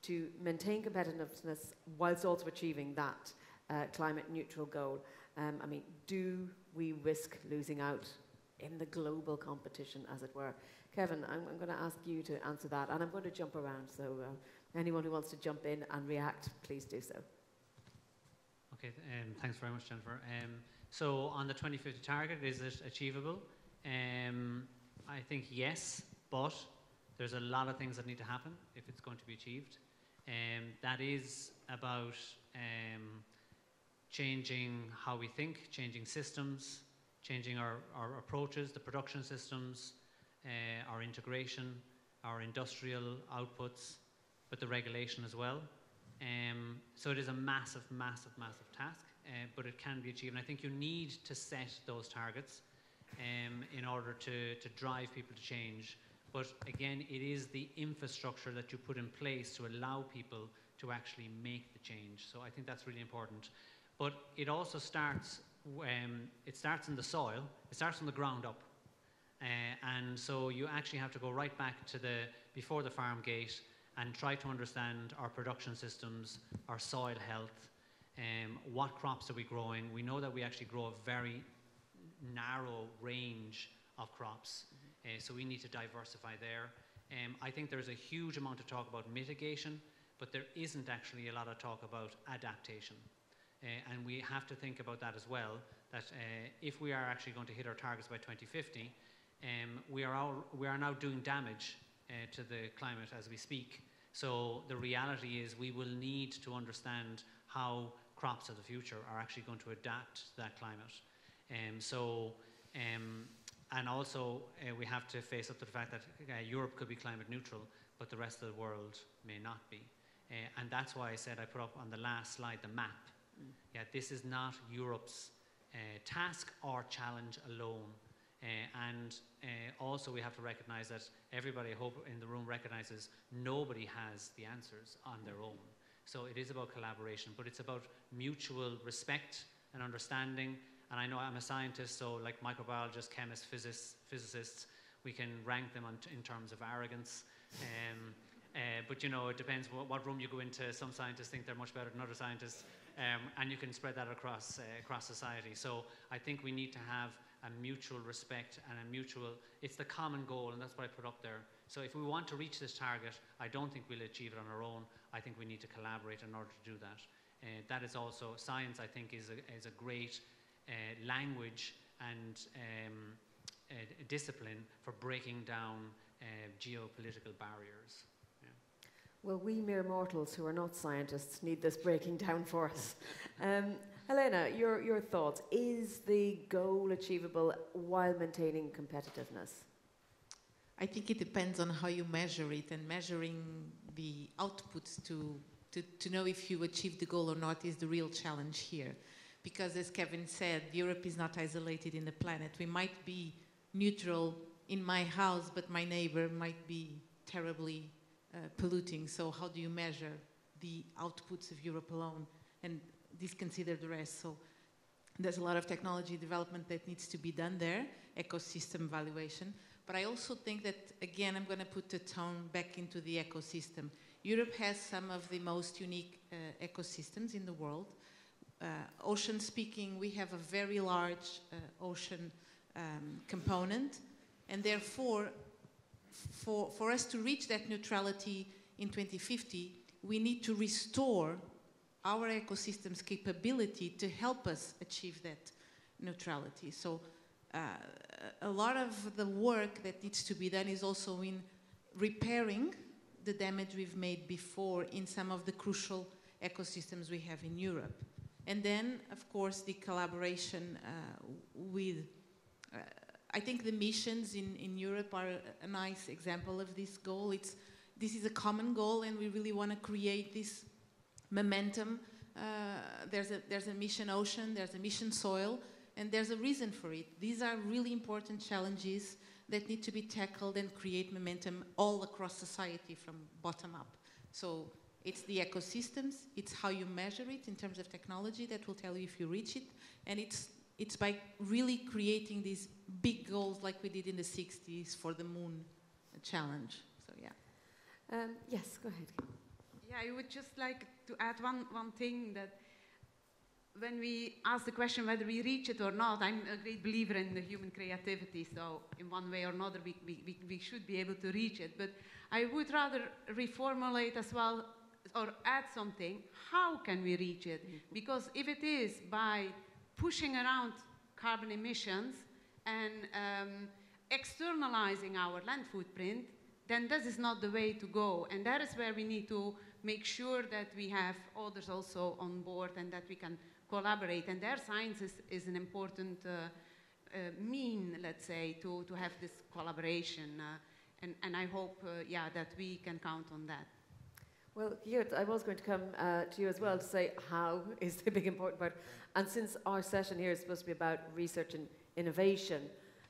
to maintain competitiveness whilst also achieving that uh, climate neutral goal? Um, I mean, do we risk losing out in the global competition, as it were? Kevin, I'm, I'm going to ask you to answer that, and I'm going to jump around, so uh, anyone who wants to jump in and react, please do so. Okay, um, thanks very much, Jennifer. Um, so on the 2050 target, is it achievable? Um, I think yes, but There's a lot of things that need to happen if it's going to be achieved. Um, that is about um, changing how we think, changing systems, changing our, our approaches, the production systems, uh, our integration, our industrial outputs, but the regulation as well. Um, so it is a massive, massive, massive task, uh, but it can be achieved. And I think you need to set those targets um, in order to, to drive people to change. But again, it is the infrastructure that you put in place to allow people to actually make the change. So I think that's really important. But it also starts, um, it starts in the soil, it starts from the ground up. Uh, and so you actually have to go right back to the before the farm gate and try to understand our production systems, our soil health, um, what crops are we growing. We know that we actually grow a very narrow range of crops, uh, so we need to diversify there. Um, I think there's a huge amount of talk about mitigation, but there isn't actually a lot of talk about adaptation. Uh, and we have to think about that as well, that uh, if we are actually going to hit our targets by 2050, um, we, are all, we are now doing damage uh, to the climate as we speak. So the reality is we will need to understand how crops of the future are actually going to adapt to that climate. Um, so, um, and also uh, we have to face up to the fact that uh, Europe could be climate neutral, but the rest of the world may not be. Uh, and that's why I said I put up on the last slide the map. Mm. Yeah, this is not Europe's uh, task or challenge alone. Uh, and uh, also we have to recognize that everybody, I hope, in the room recognizes nobody has the answers on their own. So it is about collaboration, but it's about mutual respect and understanding. And I know I'm a scientist, so like microbiologists, chemists, physicists, physicists we can rank them in terms of arrogance. Um, uh, but you know, it depends what, what, room you go into. Some scientists think they're much better than other scientists, um, and you can spread that across uh, across society. So I think we need to have a mutual respect and a mutual, it's the common goal, and that's what I put up there. So if we want to reach this target, I don't think we'll achieve it on our own. I think we need to collaborate in order to do that. Uh, that is also, science I think is a, is a great language and um, uh, discipline for breaking down uh, geopolitical barriers. Well, we mere mortals who are not scientists need this breaking down for us. Um, Helena, your, your thoughts. Is the goal achievable while maintaining competitiveness? I think it depends on how you measure it, and measuring the outputs to, to, to know if you achieve the goal or not is the real challenge here. Because, as Kevin said, Europe is not isolated in the planet. We might be neutral in my house, but my neighbor might be terribly uh, polluting. So, how do you measure the outputs of Europe alone? And disconsider the rest. So there's a lot of technology development that needs to be done there, ecosystem valuation. But I also think that, again, I'm going to put the tone back into the ecosystem. Europe has some of the most unique uh, ecosystems in the world. Uh, ocean speaking, we have a very large uh, ocean um, component, and therefore, for, for us to reach that neutrality in 2050, we need to restore our ecosystem's capability to help us achieve that neutrality. So uh, a lot of the work that needs to be done is also in repairing the damage we've made before in some of the crucial ecosystems we have in Europe. And then, of course, the collaboration uh, with, uh, I think the missions in, in Europe are a nice example of this goal. It's, this is a common goal and we really want to create this momentum. Uh, there's, a, there's a mission ocean, there's a mission soil, and there's a reason for it. These are really important challenges that need to be tackled and create momentum all across society from bottom up. So it's the ecosystems, it's how you measure it in terms of technology that will tell you if you reach it, and it's, it's by really creating these big goals like we did in the 60s for the moon challenge. So yeah. Um, yes, go ahead. Yeah, I would just like to add one, one thing that when we ask the question whether we reach it or not, I'm a great believer in the human creativity, so in one way or another we, we, we should be able to reach it. But I would rather reformulate as well or add something, how can we reach it? Mm-hmm. Because if it is by pushing around carbon emissions and um, externalizing our land footprint, then this is not the way to go. And that is where we need to make sure that we have others also on board and that we can collaborate. And their science is, is an important uh, uh, mean, let's say, to, to have this collaboration. Uh, and, and I hope, uh, yeah, that we can count on that. Well, Geert, I was going to come uh, to you as well to say how is the big important part. And since our session here is supposed to be about research and innovation,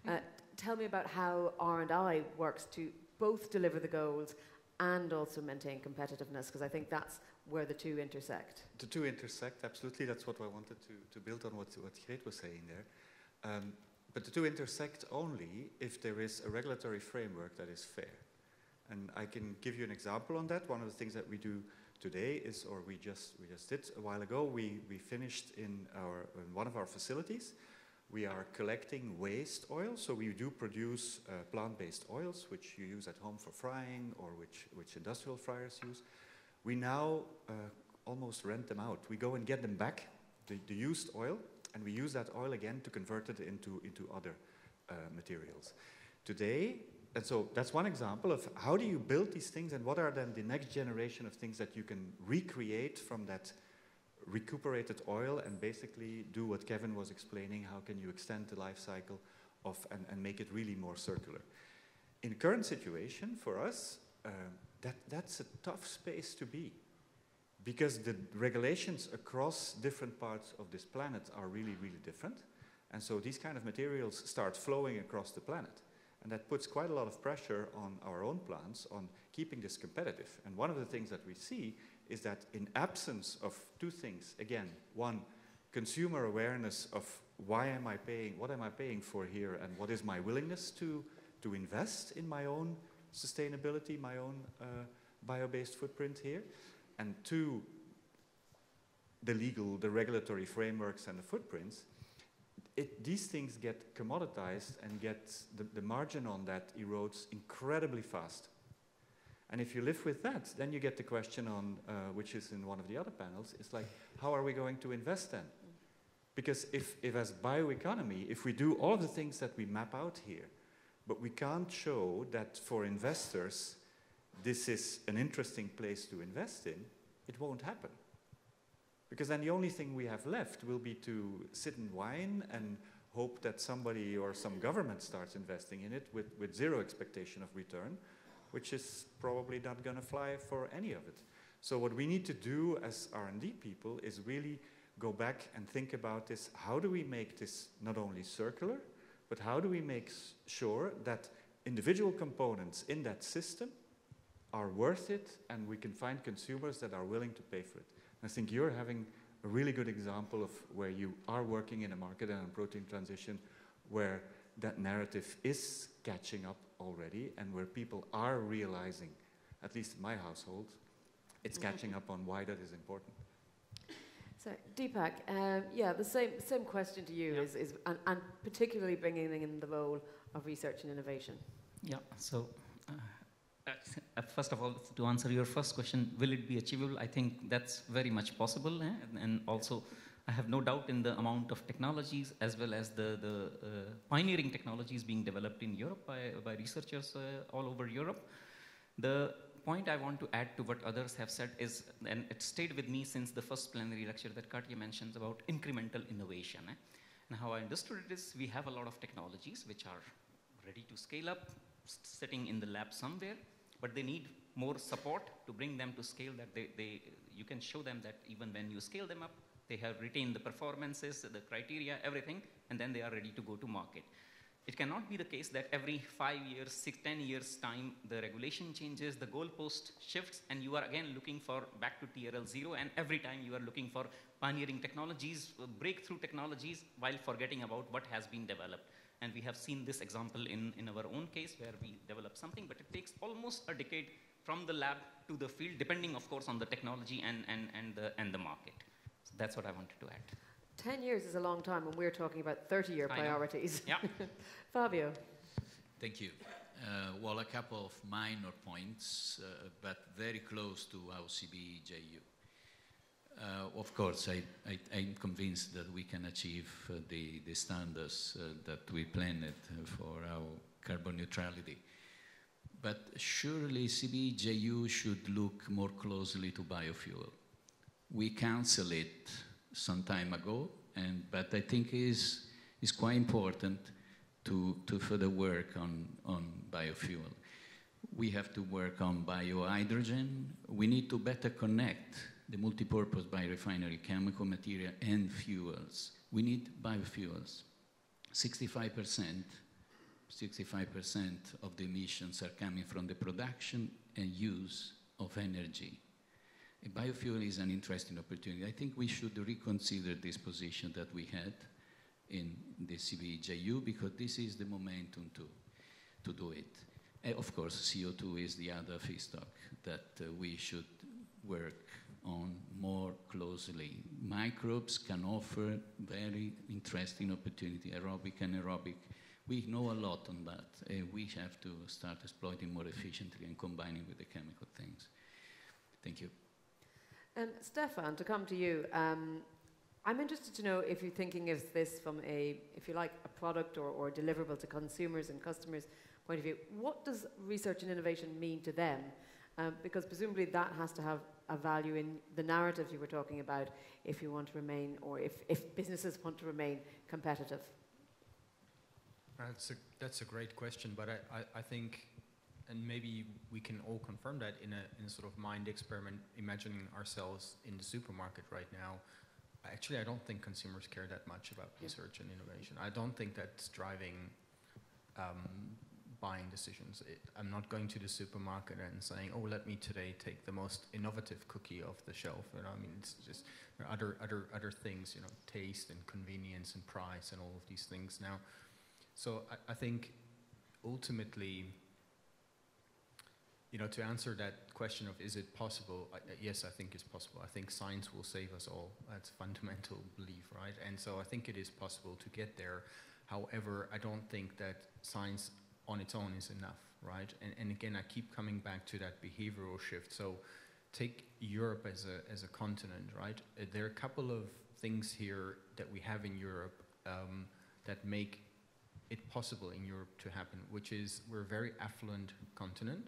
uh, tell me about how R&I works to both deliver the goals and also maintain competitiveness, because I think that's where the two intersect. The two intersect, absolutely. That's what I wanted to, to build on what, what Greet was saying there. Um, but the two intersect only if there is a regulatory framework that is fair. And I can give you an example on that. One of the things that we do today is, or we just, we just did a while ago, we, we finished in, our, in one of our facilities, we are collecting waste oil. So we do produce uh, plant-based oils, which you use at home for frying or which, which industrial fryers use. We now uh, almost rent them out. We go and get them back, the, the used oil, and we use that oil again to convert it into, into other uh, materials. Today, and so that's one example of how do you build these things and what are then the next generation of things that you can recreate from that recuperated oil and basically do what Kevin was explaining, how can you extend the life cycle of and, and make it really more circular. In current situation, for us, uh, that, that's a tough space to be because the regulations across different parts of this planet are really, really different. And so these kind of materials start flowing across the planet. And that puts quite a lot of pressure on our own plants on keeping this competitive. And one of the things that we see is that in absence of two things, again, one, consumer awareness of why am I paying, what am I paying for here, and what is my willingness to, to invest in my own sustainability, my own uh, bio-based footprint here, and two, the legal, the regulatory frameworks and the footprints, it, these things get commoditized and get the, the margin on that erodes incredibly fast. And if you live with that, then you get the question on, uh, which is in one of the other panels, it's like, how are we going to invest then? Because if, if as bioeconomy, if we do all of the things that we map out here, but we can't show that for investors, this is an interesting place to invest in, it won't happen. Because then the only thing we have left will be to sit and whine and hope that somebody or some government starts investing in it with, with zero expectation of return, which is probably not going to fly for any of it. So what we need to do as R&D people is really go back and think about this. How do we make this not only circular, but how do we make sure that individual components in that system are worth it and we can find consumers that are willing to pay for it. I think you're having a really good example of where you are working in a market and a protein transition where that narrative is catching up already and where people are realizing, at least in my household, it's mm -hmm. catching up on why that is important. So Deepak, um, yeah, the same same question to you is, is and, and, particularly bringing in the role of research and innovation. Yeah. So uh, uh, first of all, to answer your first question, will it be achievable? I think that's very much possible. Eh? And also, I have no doubt in the amount of technologies as well as the, the uh, pioneering technologies being developed in Europe by, by researchers uh, all over Europe. The point I want to add to what others have said is, and it stayed with me since the first plenary lecture that Catia mentions about incremental innovation. Eh? And how I understood it is we have a lot of technologies which are ready to scale up, sitting in the lab somewhere, but they need more support to bring them to scale that they, they, you can show them that even when you scale them up, they have retained the performances, the criteria, everything, and then they are ready to go to market. It cannot be the case that every five years, six, ten years time, the regulation changes, the goalpost shifts, and you are again looking for back to TRL zero, and every time you are looking for pioneering technologies, breakthrough technologies, while forgetting about what has been developed. And we have seen this example in, in our own case where we develop something, but it takes almost a decade from the lab to the field, depending, of course, on the technology and, and, and, the, and the market. So that's what I wanted to add. 10 years is a long time when we're talking about 30 year priorities. Yeah. Fabio. Thank you. Uh, well, a couple of minor points, uh, but very close to our CBJU. Uh, of course, I, am convinced that we can achieve uh, the, the, standards uh, that we planned for our carbon neutrality. but surely CBJU should look more closely to biofuel. We canceled it some time ago, and, but I think it is, is quite important to, to further work on, on biofuel. We have to work on biohydrogen. We need to better connect the multipurpose biorefinery chemical material and fuels. We need biofuels. 65%, 65% of the emissions are coming from the production and use of energy. A biofuel is an interesting opportunity. I think we should reconsider this position that we had in the CBJU because this is the momentum to, to do it. And of course, CO2 is the other feedstock that uh, we should work on more closely. Microbes can offer very interesting opportunity, aerobic and aerobic. We know a lot on that. Uh, we have to start exploiting more efficiently and combining with the chemical things. Thank you. And Stephan, to come to you, um, I'm interested to know if you're thinking of this from a, if you like, a product or, or deliverable to consumers and customers point of view. What does research and innovation mean to them? Um, because presumably that has to have a value in the narrative you were talking about if you want to remain, or if, if businesses want to remain competitive. That's a, that's a great question, but I, I, I think, and maybe we can all confirm that in a, in a sort of mind experiment, imagining ourselves in the supermarket right now. Actually, I don't think consumers care that much about Yeah. research and innovation. I don't think that's driving um, buying decisions. It, I'm not going to the supermarket and saying, "Oh, let me today take the most innovative cookie off the shelf." You know, I mean, it's just other other other things, you know, taste and convenience and price and all of these things now. So I, I think ultimately, you know, to answer that question of is it possible? I, yes, I think it's possible. I think science will save us all. That's fundamental belief, right? And so I think it is possible to get there. However, I don't think that science on its own is enough, right? And, and again, I keep coming back to that behavioral shift. So take Europe as a, as a continent, right? Uh, there are a couple of things here that we have in Europe um, that make it possible in Europe to happen, which is we're a very affluent continent.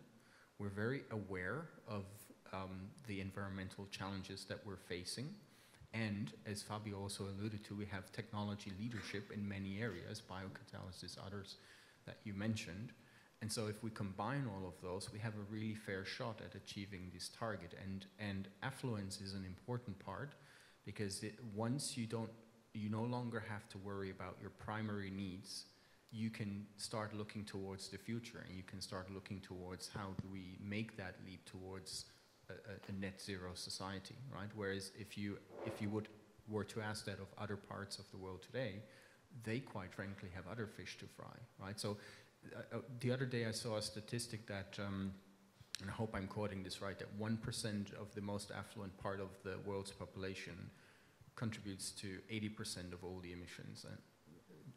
We're very aware of um, the environmental challenges that we're facing. And as Fabio also alluded to, we have technology leadership in many areas, biocatalysis, others that you mentioned. And so if we combine all of those, we have a really fair shot at achieving this target. And, and affluence is an important part because it, once you don't, you no longer have to worry about your primary needs, you can start looking towards the future and you can start looking towards how do we make that leap towards a, a, a net zero society, right? Whereas if you, if you would, were to ask that of other parts of the world today, they quite frankly have other fish to fry, right? So uh, uh, the other day I saw a statistic that, um, and I hope I'm quoting this right, that 1% of the most affluent part of the world's population contributes to 80% of all the emissions. And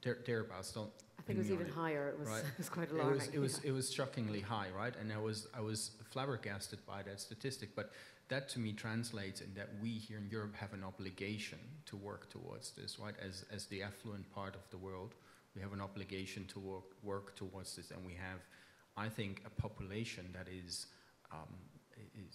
there, thereabouts, don't I think it was pin me on even higher. It was, Right. it was quite it alarming. was, it was, it was shockingly high, right? And I was, I was flabbergasted by that statistic. But that to me translates in that we here in Europe have an obligation to work towards this, right? As, as the affluent part of the world, we have an obligation to work, work towards this. And we have, I think, a population that is, um,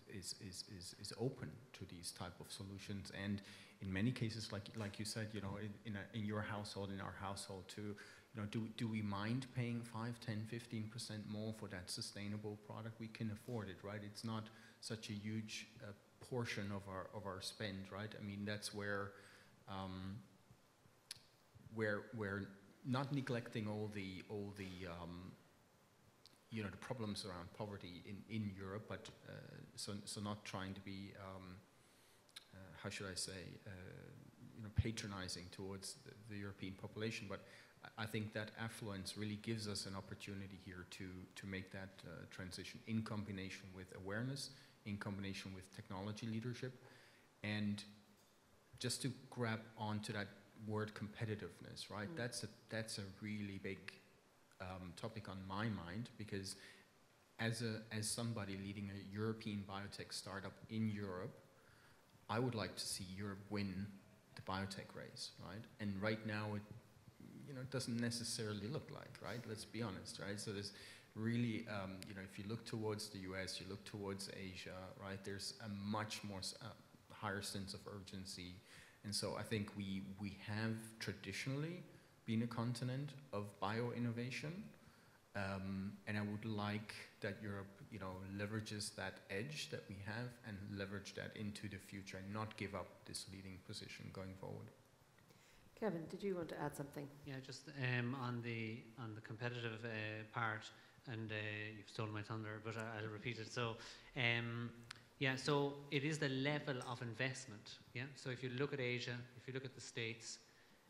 is, is, is, is, open to these type of solutions. And in many cases, like, like you said, you know, in, in, a, in your household, in our household too, you know, do, do we mind paying 5, 10, 15% more for that sustainable product? We can afford it, right? It's not such a huge uh, portion of our, of our spend, right? I mean, that's where, um, where, where not neglecting all the, all the, um, you know, the problems around poverty in, in Europe, but uh, so, so not trying to be, um, uh, how should I say, uh, you know, patronizing towards the, the European population, but I think that affluence really gives us an opportunity here to, to make that uh, transition in combination with awareness, in combination with technology leadership, and just to grab onto that word competitiveness, right? Mm. That's a that's a really big um, topic on my mind because as a as somebody leading a European biotech startup in Europe, I would like to see Europe win the biotech race, right? And right now it you know, it doesn't necessarily look like, right? Let's be honest, right? So there's really, um, you know, if you look towards the US, you look towards Asia, right, there's a much more uh, higher sense of urgency. And so I think we, we have traditionally been a continent of bio-innovation. Um, and I would like that Europe, you know, leverages that edge that we have and leverage that into the future and not give up this leading position going forward. Kevin, did you want to add something? Yeah, just um, on the on the competitive uh, part, and uh, you've stolen my thunder, but I, will repeat it. So, um, yeah, so it is the level of investment. Yeah, so if you look at Asia, if you look at the States,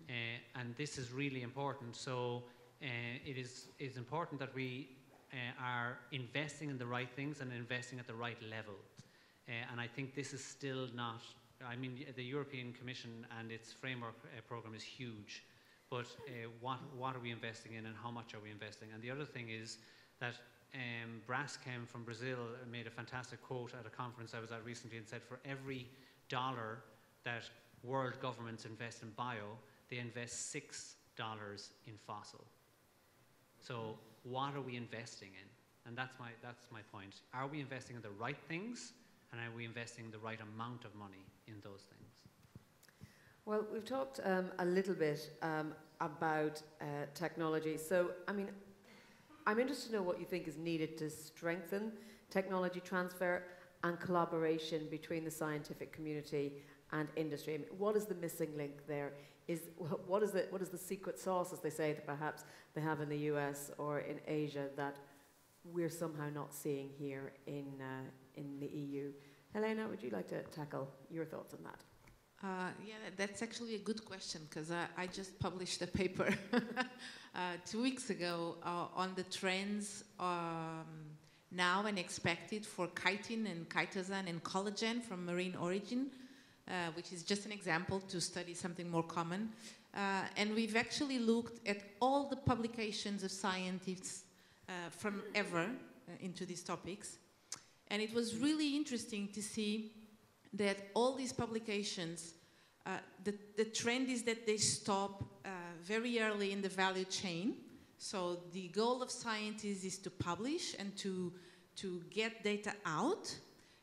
uh, and this is really important. So uh, it is it's important that we uh, are investing in the right things and investing at the right level. Uh, and I think this is still not I mean, the European Commission and its framework uh, program is huge, but what, what are we investing in and how much are we investing? And the other thing is that um, Braskem from Brazil made a fantastic quote at a conference I was at recently and said for every dollar that world governments invest in bio, they invest six dollars in fossil. So what are we investing in? And that's my, that's my point. Are we investing in the right things and are we investing the right amount of money in those things? Well, we've talked um, a little bit um, about uh, technology. So, I mean, I'm interested to know what you think is needed to strengthen technology transfer and collaboration between the scientific community and industry. I mean, what is the missing link there? Is what is the what is the secret sauce, as they say, that perhaps they have in the U.S. or in Asia that we're somehow not seeing here in uh, in the EU. Helena, would you like to tackle your thoughts on that? Uh, yeah, that's actually a good question because I, I, just published a paper uh, two weeks ago uh, on the trends um, now and expected for chitin and chitosan and collagen from marine origin, uh, which is just an example to study something more common. Uh, and we've actually looked at all the publications of scientists uh, from ever into these topics. And it was really interesting to see that all these publications, uh, the, the trend is that they stop uh, very early in the value chain. So the goal of scientists is to publish and to, to get data out.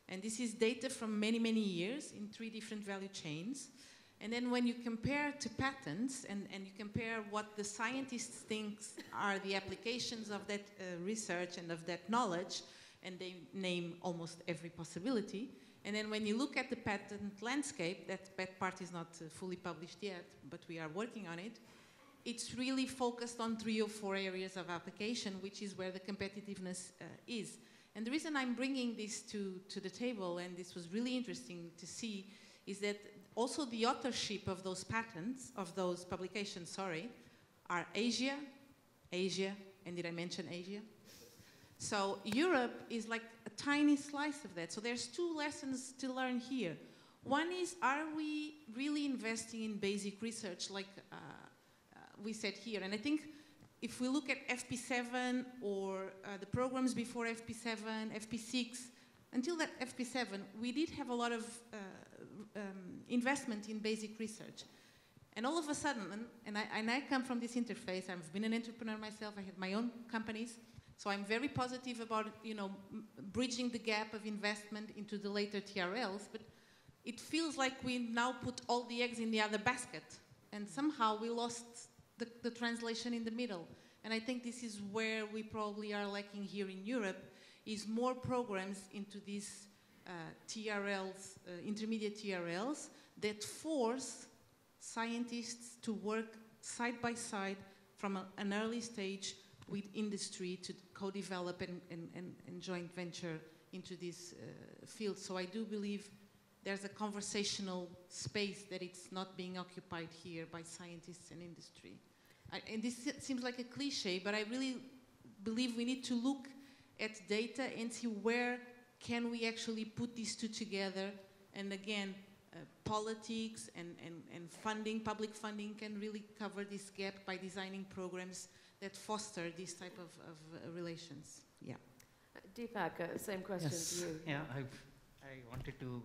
And this is data from many, many years in three different value chains. And then when you compare to patents and, and you compare what the scientists think are the applications of that uh, research and of that knowledge, and they name almost every possibility. And then when you look at the patent landscape, that, that part is not uh, fully published yet, but we are working on it. It's really focused on three or four areas of application, which is where the competitiveness uh, is. And the reason I'm bringing this to, to the table, and this was really interesting to see, is that also the authorship of those patents, of those publications, sorry, are Asia, Asia, and did I mention Asia? So Europe is like tiny slice of that. So there's two lessons to learn here. One is, are we really investing in basic research like uh, uh, we said here? And I think if we look at FP7 or uh, the programs before FP7, FP6, until that FP7, we did have a lot of uh, um, investment in basic research. And all of a sudden, and, and, I, and I come from this interface, I've been an entrepreneur myself, I had my own companies, so I'm very positive about, you know, bridging the gap of investment into the later TRLs, but it feels like we now put all the eggs in the other basket, and somehow we lost the, the translation in the middle. And I think this is where we probably are lacking here in Europe, is more programs into these uh, TRLs, uh, intermediate TRLs, that force scientists to work side by side from a, an early stage with industry to co-develop and, and, and, and, joint venture into this uh, field. So I do believe there's a conversational space that it's not being occupied here by scientists and industry. I, and this seems like a cliche, but I really believe we need to look at data and see where can we actually put these two together. And again, uh, politics and, and, and funding, public funding can really cover this gap by designing programs that foster these type of, of uh, relations. Yeah. Deepak, uh, same question yes. to you. Yeah, I've, I wanted to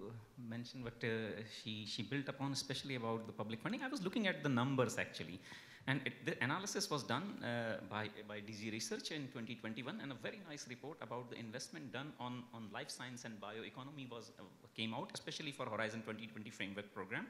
mention what uh, she, she built upon, especially about the public funding. I was looking at the numbers actually. And it, the analysis was done uh, by, by DG Research in 2021, and a very nice report about the investment done on, on life science and bioeconomy was, uh, came out, especially for Horizon 2020 framework program.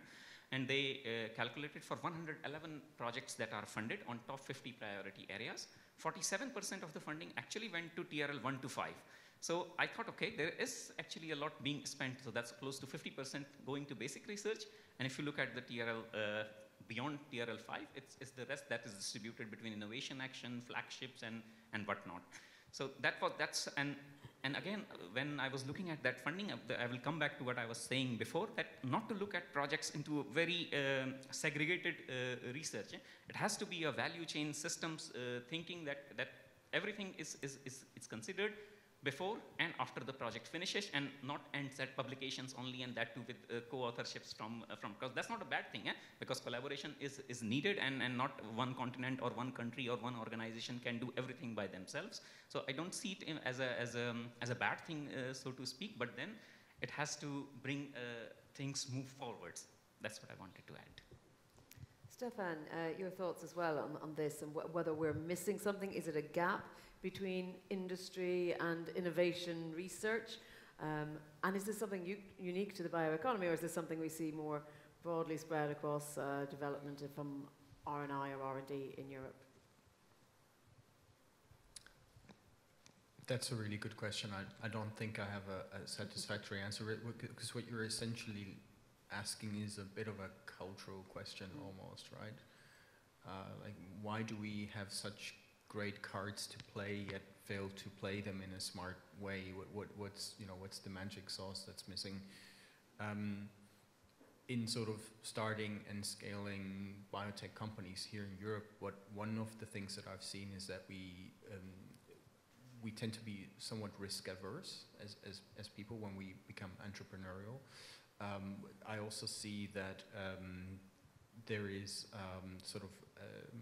And they uh, calculated for 111 projects that are funded on top 50 priority areas. 47% of the funding actually went to TRL 1 to 5. So I thought, okay, there is actually a lot being spent. So that's close to 50% going to basic research. And if you look at the TRL uh, beyond TRL5, it's, it's, the rest that is distributed between innovation action, flagships, and, and whatnot. So that was, that's, and, and again, when I was looking at that funding, I will come back to what I was saying before, that not to look at projects into very uh, segregated uh, research. It has to be a value chain systems uh, thinking that, that everything is, is, is, is considered before and after the project finishes and not ends at publications only and that too with uh, co-authorships from uh, from because that's not a bad thing eh? because collaboration is is needed and and not one continent or one country or one organization can do everything by themselves. So i don't see it as a as a as a bad thing uh, so to speak but then it has to bring uh, things move forwards. That's what i wanted to add. Stephan, uh, your thoughts as well on, on this and wh whether we're missing something. Is it a gap between industry and innovation research? Um, and is this something unique to the bioeconomy, or is this something we see more broadly spread across uh, development from R&I or R&D in Europe? That's a really good question. I, I don't think I have a, a satisfactory answer because what you're essentially asking is a bit of a cultural question mm. almost, right? Uh, like, why do we have such great cards to play yet fail to play them in a smart way? What, what, what's, you know, what's the magic sauce that's missing? Um, in sort of starting and scaling biotech companies here in Europe, what one of the things that I've seen is that we um, we tend to be somewhat risk averse as, as, as people when we become entrepreneurial. Um, I also see that um, there is um, sort of um,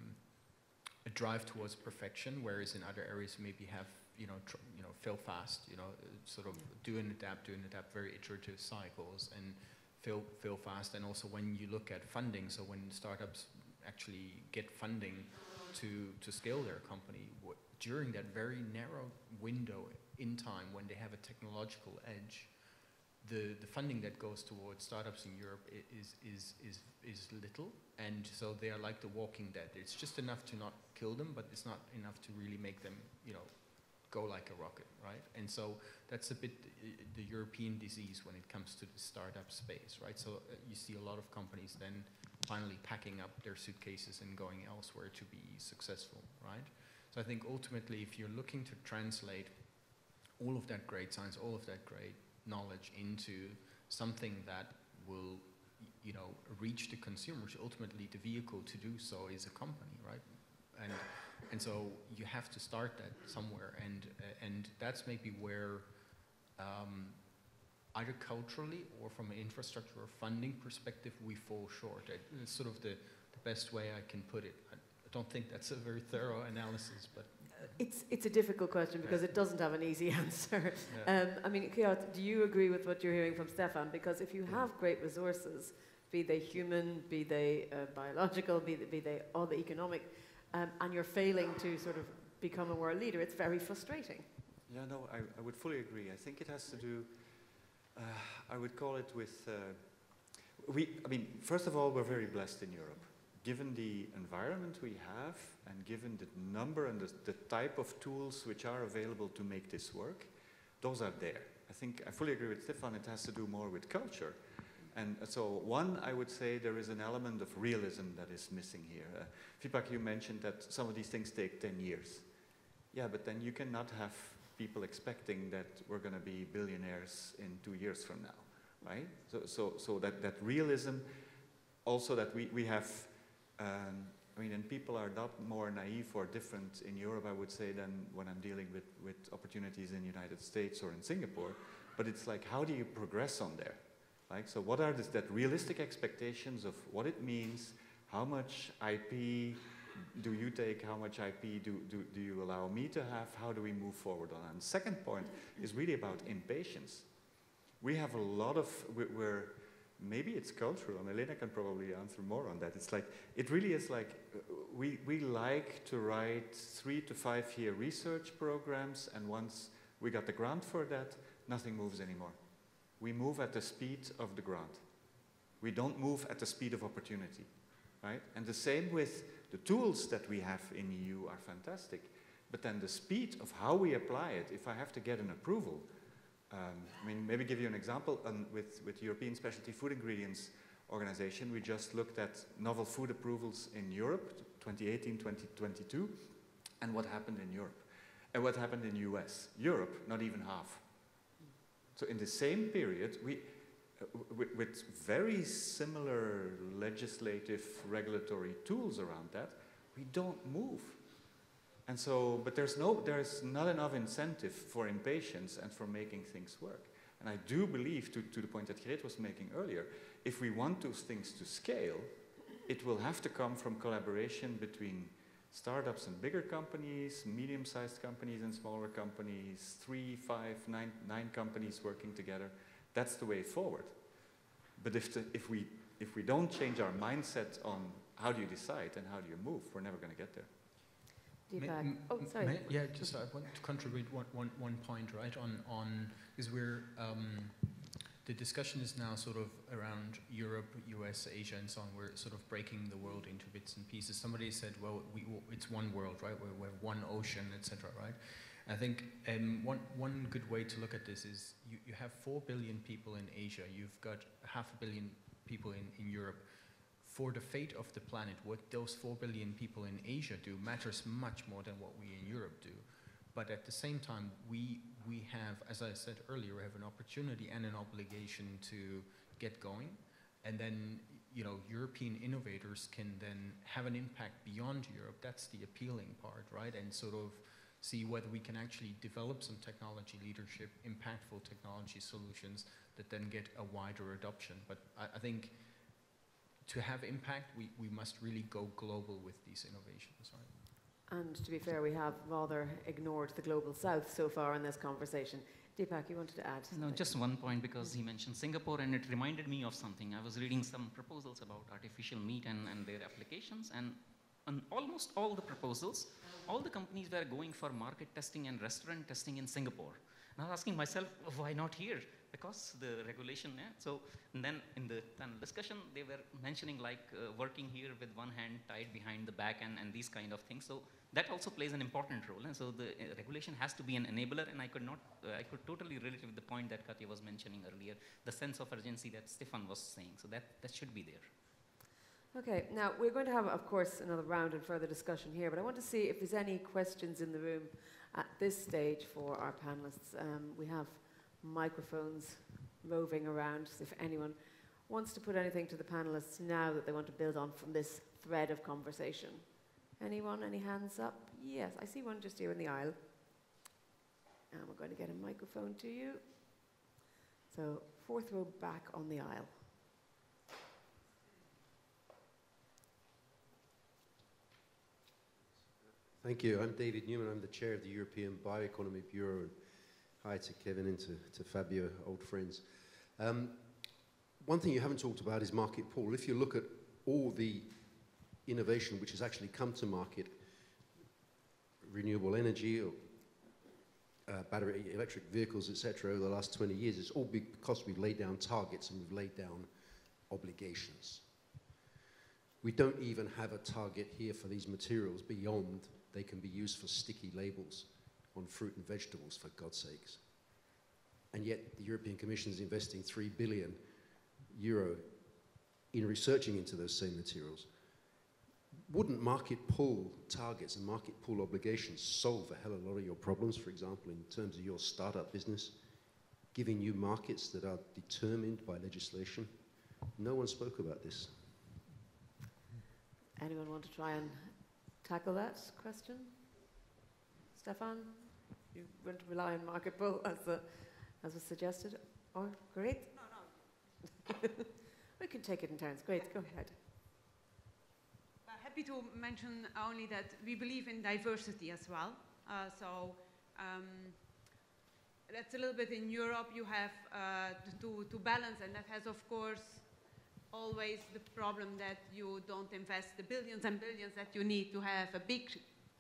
a drive towards perfection, whereas in other areas maybe have you know you know fail fast, you know, uh, sort of do and adapt, do and adapt, very iterative cycles, and fail fail fast. And also when you look at funding, so when startups actually get funding to to scale their company, during that very narrow window in time when they have a technological edge, the, the funding that goes towards startups in Europe is, is, is, is little, and so they are like the walking dead. It's just enough to not kill them, but it's not enough to really make them, you know, go like a rocket, right? And so that's a bit the European disease when it comes to the startup space, right? So uh, you see a lot of companies then finally packing up their suitcases and going elsewhere to be successful, right? So I think ultimately, if you're looking to translate all of that great science, all of that great knowledge into something that will you know reach the consumer which ultimately the vehicle to do so is a company right? And and so you have to start that somewhere. And and that's maybe where um, either culturally or from an infrastructure or funding perspective we fall short. It's sort of the, the best way I can put it. I, I don't think that's a very thorough analysis but it's, it's a difficult question because it doesn't have an easy answer. Yeah. Um, I mean, Geert, do you agree with what you're hearing from Stephan? Because if you have great resources, be they human, be they uh, biological, be they, be they all the economic, um, and you're failing to sort of become a world leader, it's very frustrating. Yeah, no, I, I would fully agree. I think it has to do, uh, I would call it with, uh, we, I mean, first of all, we're very blessed in Europe given the environment we have and given the number and the, the, type of tools which are available to make this work, those are there. I think I fully agree with Stephan, it has to do more with culture. And so one, I would say there is an element of realism that is missing here. Uh, Deepak, you mentioned that some of these things take 10 years. Yeah, but then you cannot have people expecting that we're going to be billionaires in two years from now, right? So, so, so that, that realism, also that we, we have um, I mean, and people are not more naive or different in Europe, I would say, than when I'm dealing with, with opportunities in the United States or in Singapore. But it's like, how do you progress on there? Like, so what are this, that realistic expectations of what it means? How much IP do you take? How much IP do, do, do you allow me to have? How do we move forward on? And second point is really about impatience. We have a lot of, we're, maybe it's cultural, and Helena can probably answer more on that. It's like, it really is like, uh, we, we like to write three to five year research programs, and once we got the grant for that, nothing moves anymore. We move at the speed of the grant. We don't move at the speed of opportunity, right? And the same with the tools that we have in EU are fantastic, but then the speed of how we apply it, if I have to get an approval, um, I mean, maybe give you an example. Um, with, with European Specialty Food Ingredients Organization, we just looked at novel food approvals in Europe, 2018, 2022, and what happened in Europe. And what happened in US. Europe, not even half. So in the same period, we, uh, with, with very similar legislative regulatory tools around that, we don't move. And so, but there's, no, there's not enough incentive for impatience and for making things work. And I do believe, to, to the point that Greet was making earlier, if we want those things to scale, it will have to come from collaboration between startups and bigger companies, medium-sized companies and smaller companies, three, five, nine, nine companies working together. That's the way forward. But if, the, if, we, if we don't change our mindset on how do you decide and how do you move, we're never going to get there. Deepak. oh, sorry. May, yeah, just I want to contribute one, one, one point, right, on, on because we're, um, the discussion is now sort of around Europe, US, Asia, and so on. We're sort of breaking the world into bits and pieces. Somebody said, well, we, it's one world, right? We, we have one ocean, etc., right? I think um, one, one good way to look at this is you, you have 4 billion people in Asia, you've got half a billion people in, in Europe for the fate of the planet, what those 4 billion people in Asia do matters much more than what we in Europe do. But at the same time, we, we have, as I said earlier, we have an opportunity and an obligation to get going. And then, you know, European innovators can then have an impact beyond Europe. That's the appealing part, right? And sort of see whether we can actually develop some technology leadership, impactful technology solutions that then get a wider adoption. But I, I think to have impact, we, we must really go global with these innovations. Right? And to be fair, we have rather ignored the global south so far in this conversation. Deepak, you wanted to add? No, just one point because he mentioned Singapore and it reminded me of something. I was reading some proposals about artificial meat and, and their applications, and on almost all the proposals, all the companies were going for market testing and restaurant testing in Singapore. And I was asking myself, why not here? Because the regulation, yeah. So then in the panel discussion, they were mentioning like uh, working here with one hand tied behind the back and, and these kind of things. So that also plays an important role. And so the uh, regulation has to be an enabler. And I could not, uh, I could totally relate with the point that Catia was mentioning earlier, the sense of urgency that Stephan was saying. So that, that should be there. Okay, now we're going to have, of course, another round and further discussion here, but I want to see if there's any questions in the room at this stage for our panelists. Um, we have microphones roving around. So if anyone wants to put anything to the panelists now that they want to build on from this thread of conversation. Anyone? Any hands up? Yes, I see one just here in the aisle. And we're going to get a microphone to you. So, fourth row back on the aisle. Thank you. I'm David Newman. I'm the chair of the European Bioeconomy Bureau Hi to Kevin and to, to Fabio, old friends. Um, one thing you haven't talked about is market pull. If you look at all the innovation which has actually come to market, renewable energy or uh, battery electric vehicles, etc., over the last 20 years, it's all because we've laid down targets and we've laid down obligations. We don't even have a target here for these materials beyond they can be used for sticky labels on fruit and vegetables, for God's sakes. And yet the European Commission is investing 3 billion euro in researching into those same materials. Wouldn't market pull targets and market pull obligations solve a hell of a lot of your problems, for example, in terms of your startup business, giving you markets that are determined by legislation? No one spoke about this. Anyone want to try and tackle that question? Stephan? You to rely on market pull as, a, as was suggested? Or oh, Greet? No, no. we can take it in turns. Greet, go ahead. Uh, happy to mention only that we believe in diversity as well. Uh, so um, that's a little bit in Europe you have uh, to, to balance, and that has, of course, always the problem that you don't invest the billions and billions that you need to have a big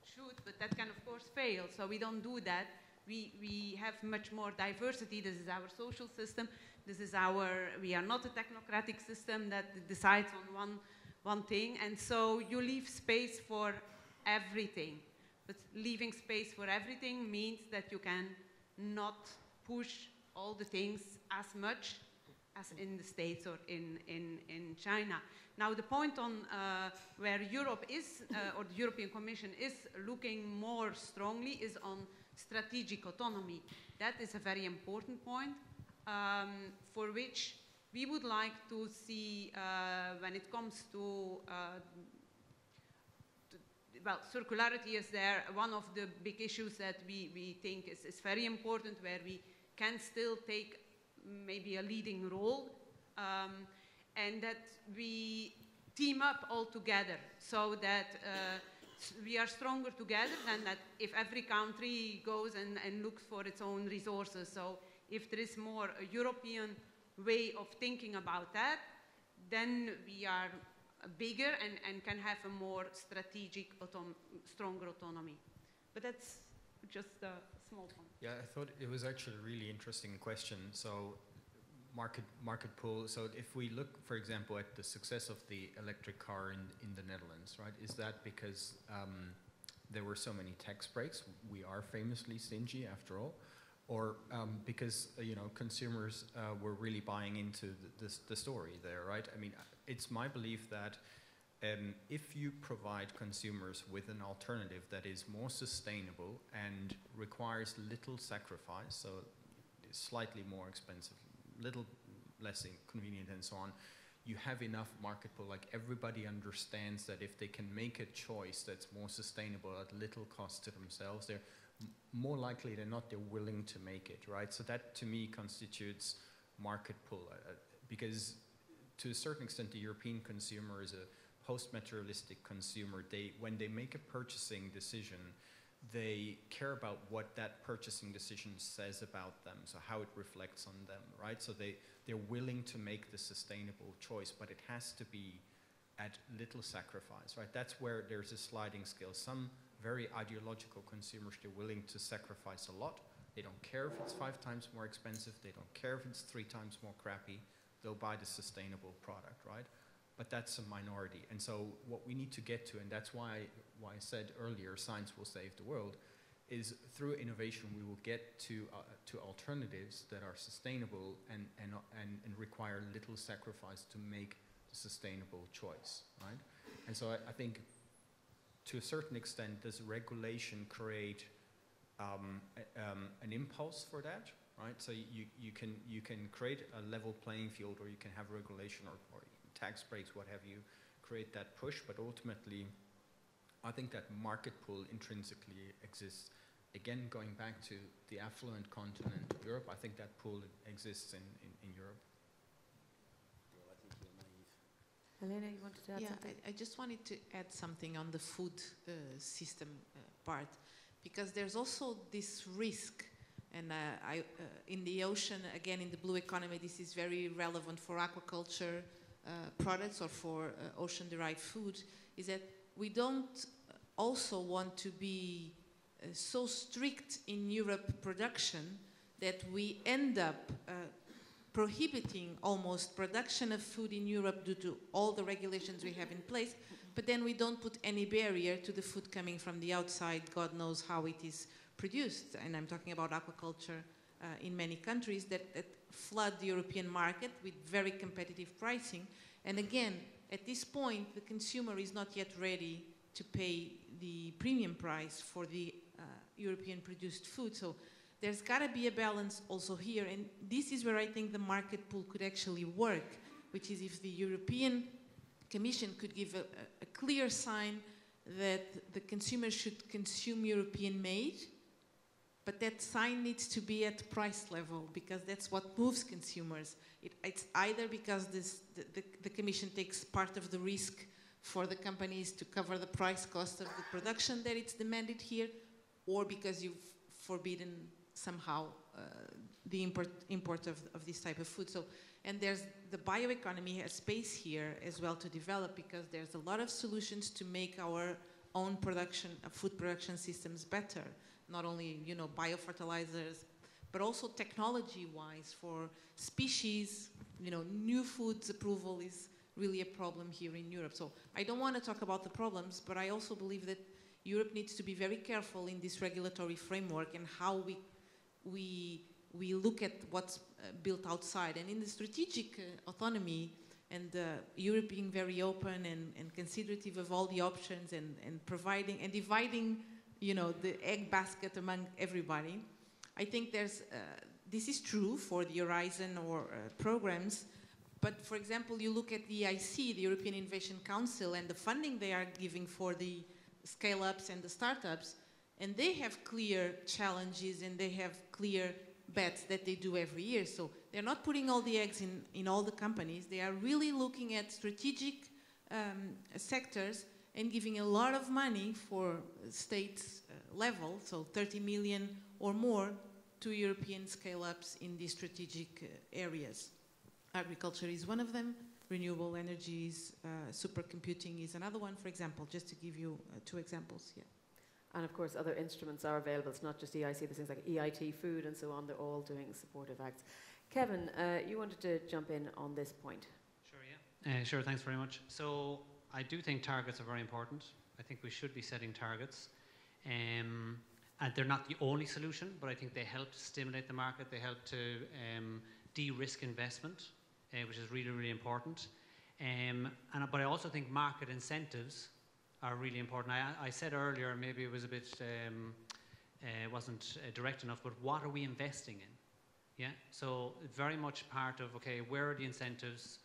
shoot, but that can, of course, fail. So we don't do that. We, we have much more diversity. This is our social system. This is our, we are not a technocratic system that decides on one, one thing. And so you leave space for everything. But leaving space for everything means that you can not push all the things as much as in the States or in, in, in China. Now, the point on uh, where Europe is, uh, or the European Commission is looking more strongly, is on strategic autonomy. That is a very important point um, for which we would like to see uh, when it comes to, uh, to, well, circularity is there, one of the big issues that we, we think is, is very important where we can still take maybe a leading role um, and that we team up all together so that uh, we are stronger together than that if every country goes and, and looks for its own resources. So if there is more a European way of thinking about that, then we are bigger and, and can have a more strategic, autom stronger autonomy. But that's just a small point. Yeah, I thought it was actually a really interesting question. So market market pull. So if we look, for example, at the success of the electric car in, in the Netherlands, right? Is that because um, there were so many tax breaks? We are famously stingy, after all, or um, because uh, you know consumers uh, were really buying into the, the, the, story there, right? I mean, it's my belief that. Um, if you provide consumers with an alternative that is more sustainable and requires little sacrifice, so slightly more expensive little less convenient and so on, you have enough market pull. Like everybody understands that if they can make a choice that's more sustainable at little cost to themselves, they're more likely than not they're willing to make it, right? So that to me constitutes market pull uh, uh, because to a certain extent the European consumer is a post-materialistic consumer. They, when they make a purchasing decision, they care about what that purchasing decision says about them, so how it reflects on them, right? So they, they're willing to make the sustainable choice, but it has to be at little sacrifice, right? That's where there's a sliding scale. Some very ideological consumers, they're willing to sacrifice a lot. They don't care if it's five times more expensive. They don't care if it's three times more crappy. They'll buy the sustainable product, right? But that's a minority. And so what we need to get to, and that's why, why I said earlier, science will save the world, is through innovation we will get to, uh, to alternatives that are sustainable and, and, and, and, require little sacrifice to make the sustainable choice, right? And so I, I think to a certain extent, does regulation create um, a, um, an impulse for that, right? So you, you, can, you can create a level playing field or you can have regulation or, or tax breaks, what have you, create that push. But ultimately, I think that market pull intrinsically exists. Again, going back to the affluent continent of Europe, I think that pull exists in, in, in Europe. Helena, you wanted to add yeah, something? I, I, just wanted to add something on the food uh, system uh, part, because there's also this risk, and uh, I, uh, in the ocean, again, in the blue economy, this is very relevant for aquaculture, products or for uh, ocean-derived food is that we don't also want to be uh, so strict in Europe production that we end up prohibiting almost production of food in Europe due to all the regulations we have in place, but then we don't put any barrier to the food coming from the outside. God knows how it is produced, and I'm talking about aquaculture uh, in many countries that, that flood the European market with very competitive pricing. And again, at this point, the consumer is not yet ready to pay the premium price for the uh, European produced food. So there's got to be a balance also here. And this is where I think the market pull could actually work, which is if the European Commission could give a, a clear sign that the consumer should consume European made but that sign needs to be at price level because that's what moves consumers. It, it's either because this, the, the, the, Commission takes part of the risk for the companies to cover the price cost of the production that it's demanded here, or because you've forbidden somehow uh, the import, import of, of this type of food. So, and there's the bioeconomy has space here as well to develop because there's a lot of solutions to make our own production, uh, food production systems better. Not only you know biofertilizers, but also technology-wise for species. You know, new foods approval is really a problem here in Europe. So I don't want to talk about the problems, but I also believe that Europe needs to be very careful in this regulatory framework and how we we we look at what's uh, built outside. And in the strategic uh, autonomy and uh, Europe being very open and, and considerative of all the options and, and providing and dividing, you know, the egg basket among everybody, I think there's, uh, this is true for the Horizon or uh, programs, but for example, you look at the EIC, the European Innovation Council, and the funding they are giving for the scale-ups and the startups, and they have clear challenges and they have clear bets that they do every year. So they're not putting all the eggs in, in all the companies. They are really looking at strategic um, sectors and giving a lot of money for state uh, level, so 30 million or more, to European scale-ups in these strategic uh, areas. Agriculture is one of them. Renewable energies, uh, supercomputing is another one, for example, just to give you uh, two examples. Yeah. And of course, other instruments are available. It's not just EIC, there's things like EIT Food and so on. They're all doing supportive acts. Kevin, uh, you wanted to jump in on this point. Sure, yeah. Uh, sure, thanks very much. So, I do think targets are very important. I think we should be setting targets. Um, and they're not the only solution, but I think they help to stimulate the market, they help to um, de risk investment, uh, which is really, really important. Um, and, but I also think market incentives are really important. I, I said earlier, maybe it was a bit, um, uh, wasn't uh, direct enough, but what are we investing in? Yeah, so very much part of, okay, where are the incentives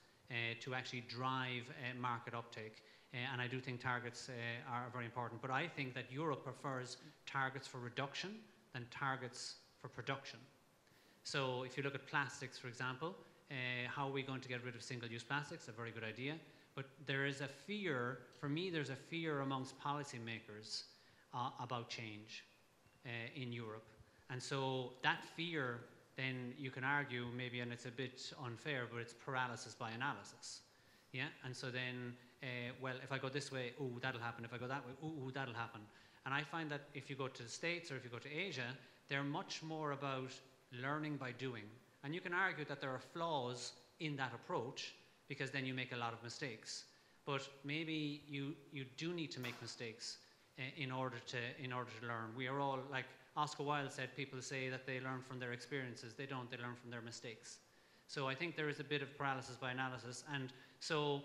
to actually drive uh, market uptake? Uh, and I do think targets uh, are very important. But I think that Europe prefers targets for reduction than targets for production. So if you look at plastics, for example, how are we going to get rid of single-use plastics? A very good idea. But there is a fear, for me, there's a fear amongst policymakers uh, about change uh, in Europe. And so that fear, then you can argue maybe, and it's a bit unfair, but it's paralysis by analysis. Yeah? And so then, uh, well, if I go this way, oh, that'll happen. If I go that way, oh, that'll happen. And I find that if you go to the States or if you go to Asia, they're much more about learning by doing. And you can argue that there are flaws in that approach, because then you make a lot of mistakes. But maybe you, you do need to make mistakes uh, in order to in order to learn. We are all like Oscar Wilde said. People say that they learn from their experiences. They don't. They learn from their mistakes. So I think there is a bit of paralysis by analysis, and so,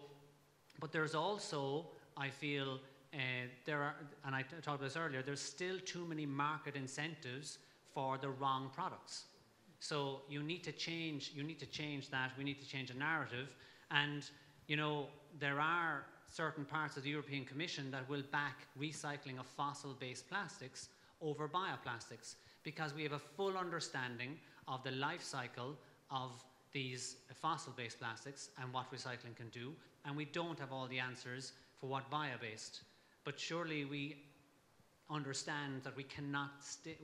but there's also I feel uh, there are, and I talked about this earlier. There's still too many market incentives for the wrong products. So you need to change. You need to change that. We need to change the narrative and, you know, there are certain parts of the European Commission that will back recycling of fossil based plastics over bioplastics because we have a full understanding of the life cycle of these fossil based plastics and what recycling can do, and we don't have all the answers for what bio based. But surely we understand that we cannot,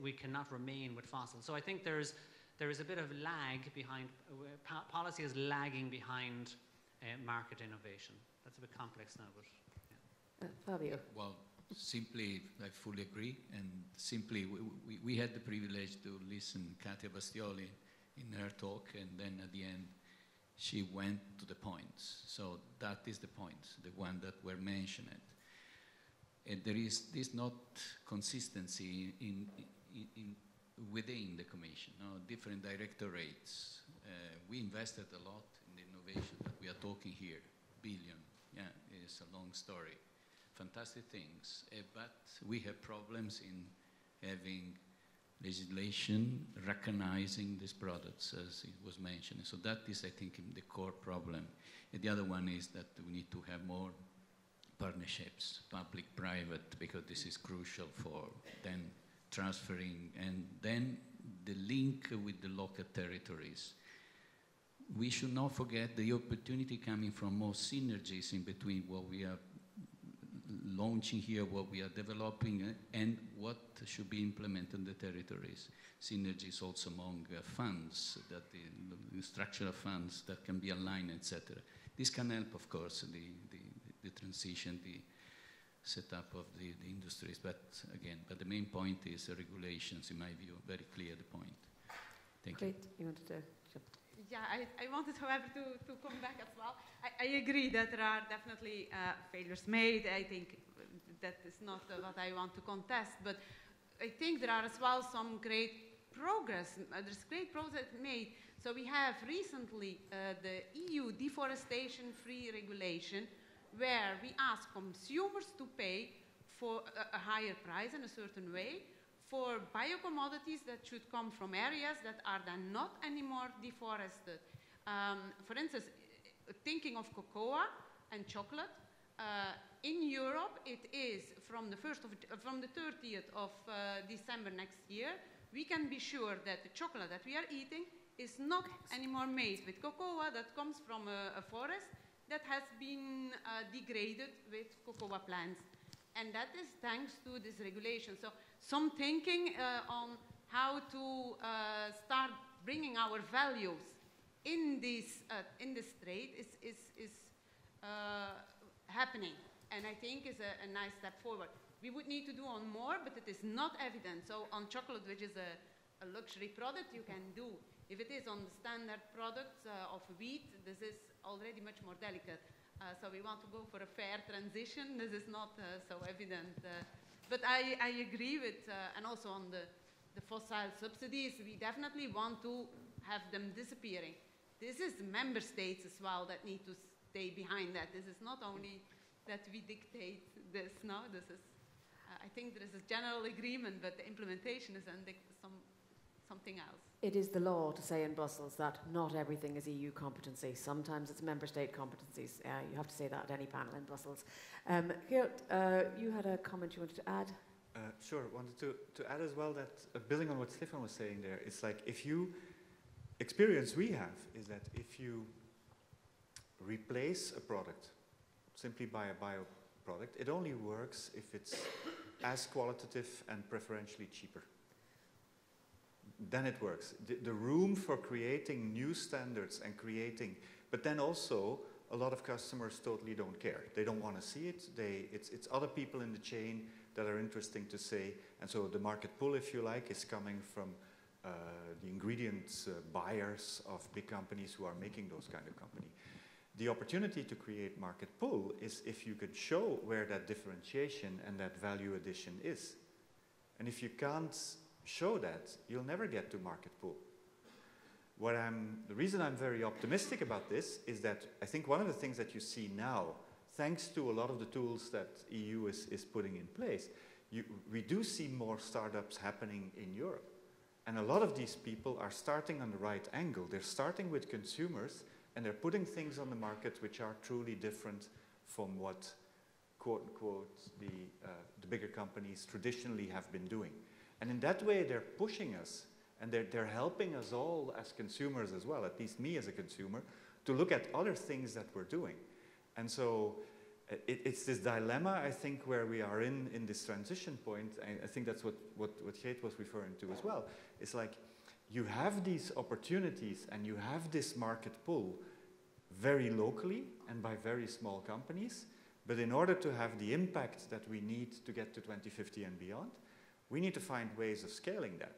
we cannot remain with fossils. So I think there's, there is a bit of lag behind, uh, policy is lagging behind uh, market innovation. That's a bit complex now, but yeah. uh, Fabio. Well, simply, I fully agree, and simply, we, we, we, had the privilege to listen Catia Bastioli in her talk, and then at the end, she went to the points. So that is the point, the one that were mentioned. And there is this not consistency in, in, in within the commission, no? different directorates. Uh, we invested a lot in the innovation that we are talking here, billion, yeah, it's a long story. Fantastic things, uh, but we have problems in having legislation recognizing these products, as it was mentioned. So that is, I think, the core problem. And the other one is that we need to have more partnerships, public-private, because this is crucial for then transferring, and then the link with the local territories we should not forget the opportunity coming from more synergies in between what we are launching here, what we are developing, and what should be implemented in the territories. Synergies also among uh, funds, that the, structural funds that can be aligned, etc. This can help, of course, the, the, the transition, the setup of the, the industries. But again, but the main point is regulations, in my view, very clear the point. Thank Greet. you. You. Yeah, I, I wanted, however, to, to come back as well. I, I agree that there are definitely uh, failures made. I think that is not uh, what I want to contest, but I think there are as well some great progress. Uh, there's great progress made. So we have recently uh, the EU deforestation-free regulation, where we ask consumers to pay for a, a higher price in a certain way for biocommodities that should come from areas that are then not anymore deforested. Um, for instance, thinking of cocoa and chocolate, uh, in Europe it is from the, first of, uh, from the 30th of uh, December next year, we can be sure that the chocolate that we are eating is not anymore made with cocoa that comes from a, a forest that has been uh, degraded with cocoa plants. And that is thanks to this regulation. So some thinking uh, on how to uh, start bringing our values in this, uh, in this trade is, is, is happening. And I think is a, a, nice step forward. We would need to do on more, but it is not evident. So on chocolate, which is a, a luxury product, you can do. If it is on the standard products uh, of wheat, this is already much more delicate. Uh, so we want to go for a fair transition. This is not uh, so evident. But I, I agree with, uh, and also on the, the fossil subsidies, we definitely want to have them disappearing. This is member states as well that need to stay behind that. This is not only that we dictate this, no, this is, uh, I think there is a general agreement, but the implementation is under some, something else. It is the law to say in Brussels that not everything is EU competency. Sometimes it's member state competencies. Uh, you have to say that at any panel in Brussels. Um, Geert, uh, you had a comment you wanted to add? Uh, sure, wanted to, to add as well that uh, building on what Stephan was saying there, it's like if you, experience we have is that if you replace a product simply by a bio product, it only works if it's as qualitative and preferentially cheaper then it works. The, the, room for creating new standards and creating, but then also a lot of customers totally don't care. They don't want to see it. They, it's, it's other people in the chain that are interesting to say. And so the market pull, if you like, is coming from uh, the ingredients uh, buyers of big companies who are making those kind of company. The opportunity to create market pull is if you could show where that differentiation and that value addition is. And if you can't show that, you'll never get to market pull. What I'm, the reason I'm very optimistic about this is that I think one of the things that you see now, thanks to a lot of the tools that EU is, is putting in place, you, we do see more startups happening in Europe. And a lot of these people are starting on the right angle. They're starting with consumers and they're putting things on the market which are truly different from what, quote unquote, the, uh, the bigger companies traditionally have been doing. And in that way, they're pushing us and they're, they're helping us all as consumers as well, at least me as a consumer, to look at other things that we're doing. And so it, it's this dilemma, I think, where we are in, in this transition point. I, I think that's what, what, what Geert was referring to as well. It's like you have these opportunities and you have this market pull very locally and by very small companies. But in order to have the impact that we need to get to 2050 and beyond, we need to find ways of scaling that.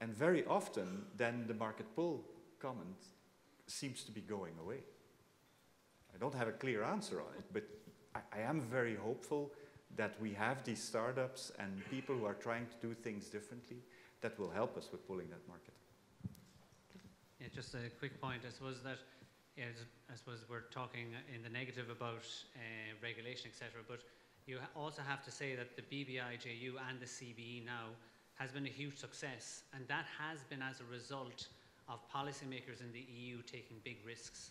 And very often, then the market pull comment seems to be going away. I don't have a clear answer on it, but I, I am very hopeful that we have these startups and people who are trying to do things differently that will help us with pulling that market. Yeah, just a quick point. I suppose that yeah, I suppose we're talking in the negative about uh, regulation, etc. But you also have to say that the BBI JU and the CBE now has been a huge success, and that has been as a result of policymakers in the EU taking big risks.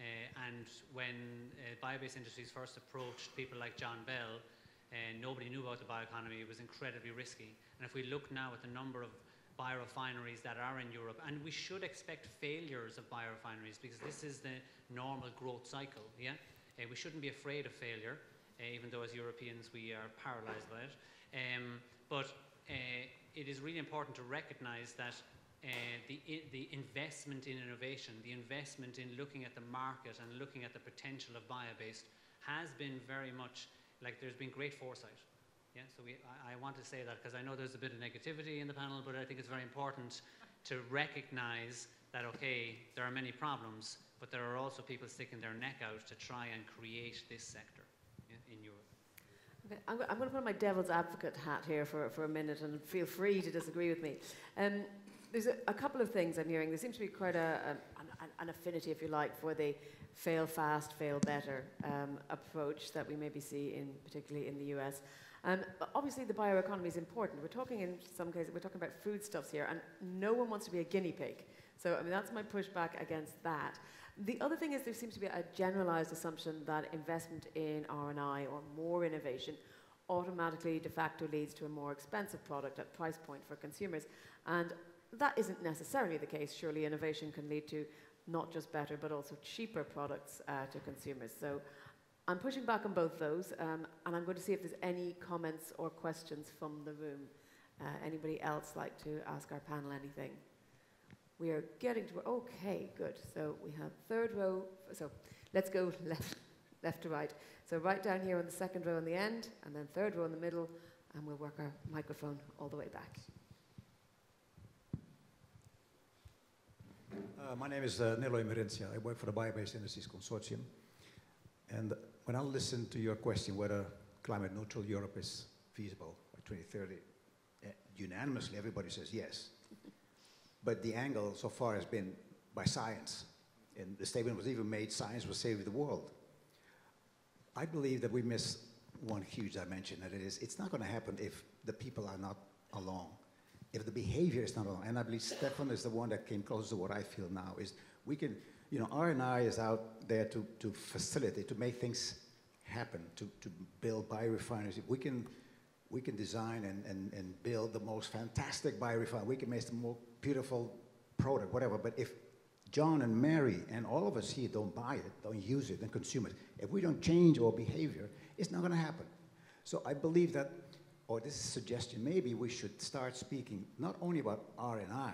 Uh, and when uh, bio-based industries first approached people like John Bell, uh, nobody knew about the bioeconomy. It was incredibly risky. And if we look now at the number of biorefineries that are in Europe, and we should expect failures of biorefineries because this is the normal growth cycle. Yeah, uh, we shouldn't be afraid of failure. Uh, even though as Europeans we are paralysed by it. Um, but uh, it is really important to recognize that uh, the, the investment in innovation, the investment in looking at the market and looking at the potential of bio-based has been very much like there's been great foresight. Yeah, so we, I, I want to say that because I know there's a bit of negativity in the panel, but I think it's very important to recognize that, okay, there are many problems, but there are also people sticking their neck out to try and create this sector. Okay, I'm, I'm, going to put on my devil's advocate hat here for, for a minute and feel free to disagree with me. Um, there's a, a, couple of things I'm hearing. There seems to be quite a, a an, an, affinity, if you like, for the fail fast, fail better um, approach that we maybe see in particularly in the US. Um, obviously, the bioeconomy is important. We're talking in some cases, we're talking about foodstuffs here, and no one wants to be a guinea pig. So, I mean, that's my pushback against that. The other thing is there seems to be a generalized assumption that investment in R&I or more innovation automatically de facto leads to a more expensive product at price point for consumers. And that isn't necessarily the case. Surely innovation can lead to not just better but also cheaper products uh, to consumers. So I'm pushing back on both those, um, and I'm going to see if there's any comments or questions from the room. Uh, anybody else like to ask our panel anything? We are getting to, okay, good. So we have third row, so let's go left, left to right. So right down here on the second row in the end, and then third row in the middle, and we'll work our microphone all the way back. Uh, my name is uh, Nelo Emerencia. I work for the Bio-Based Industries Consortium. And when I listen to your question whether climate neutral Europe is feasible by 2030, uh, unanimously everybody says yes. But the angle so far has been by science. And the statement was even made, science will save the world. I believe that we miss one huge dimension, that it is, it's not going to happen if the people are not along. If the behavior is not along, and I believe Stephan is the one that came close to what I feel now, is we can, you know, R&I is out there to, to facilitate, to make things happen, to, to build biorefineries. We can, we can design and, and, and build the most fantastic biorefinery. We can make the more beautiful product, whatever. But if John and Mary and all of us here don't buy it, don't use it, and consume it, if we don't change our behavior, it's not going to happen. So I believe that, or this suggestion, maybe we should start speaking not only about R&I,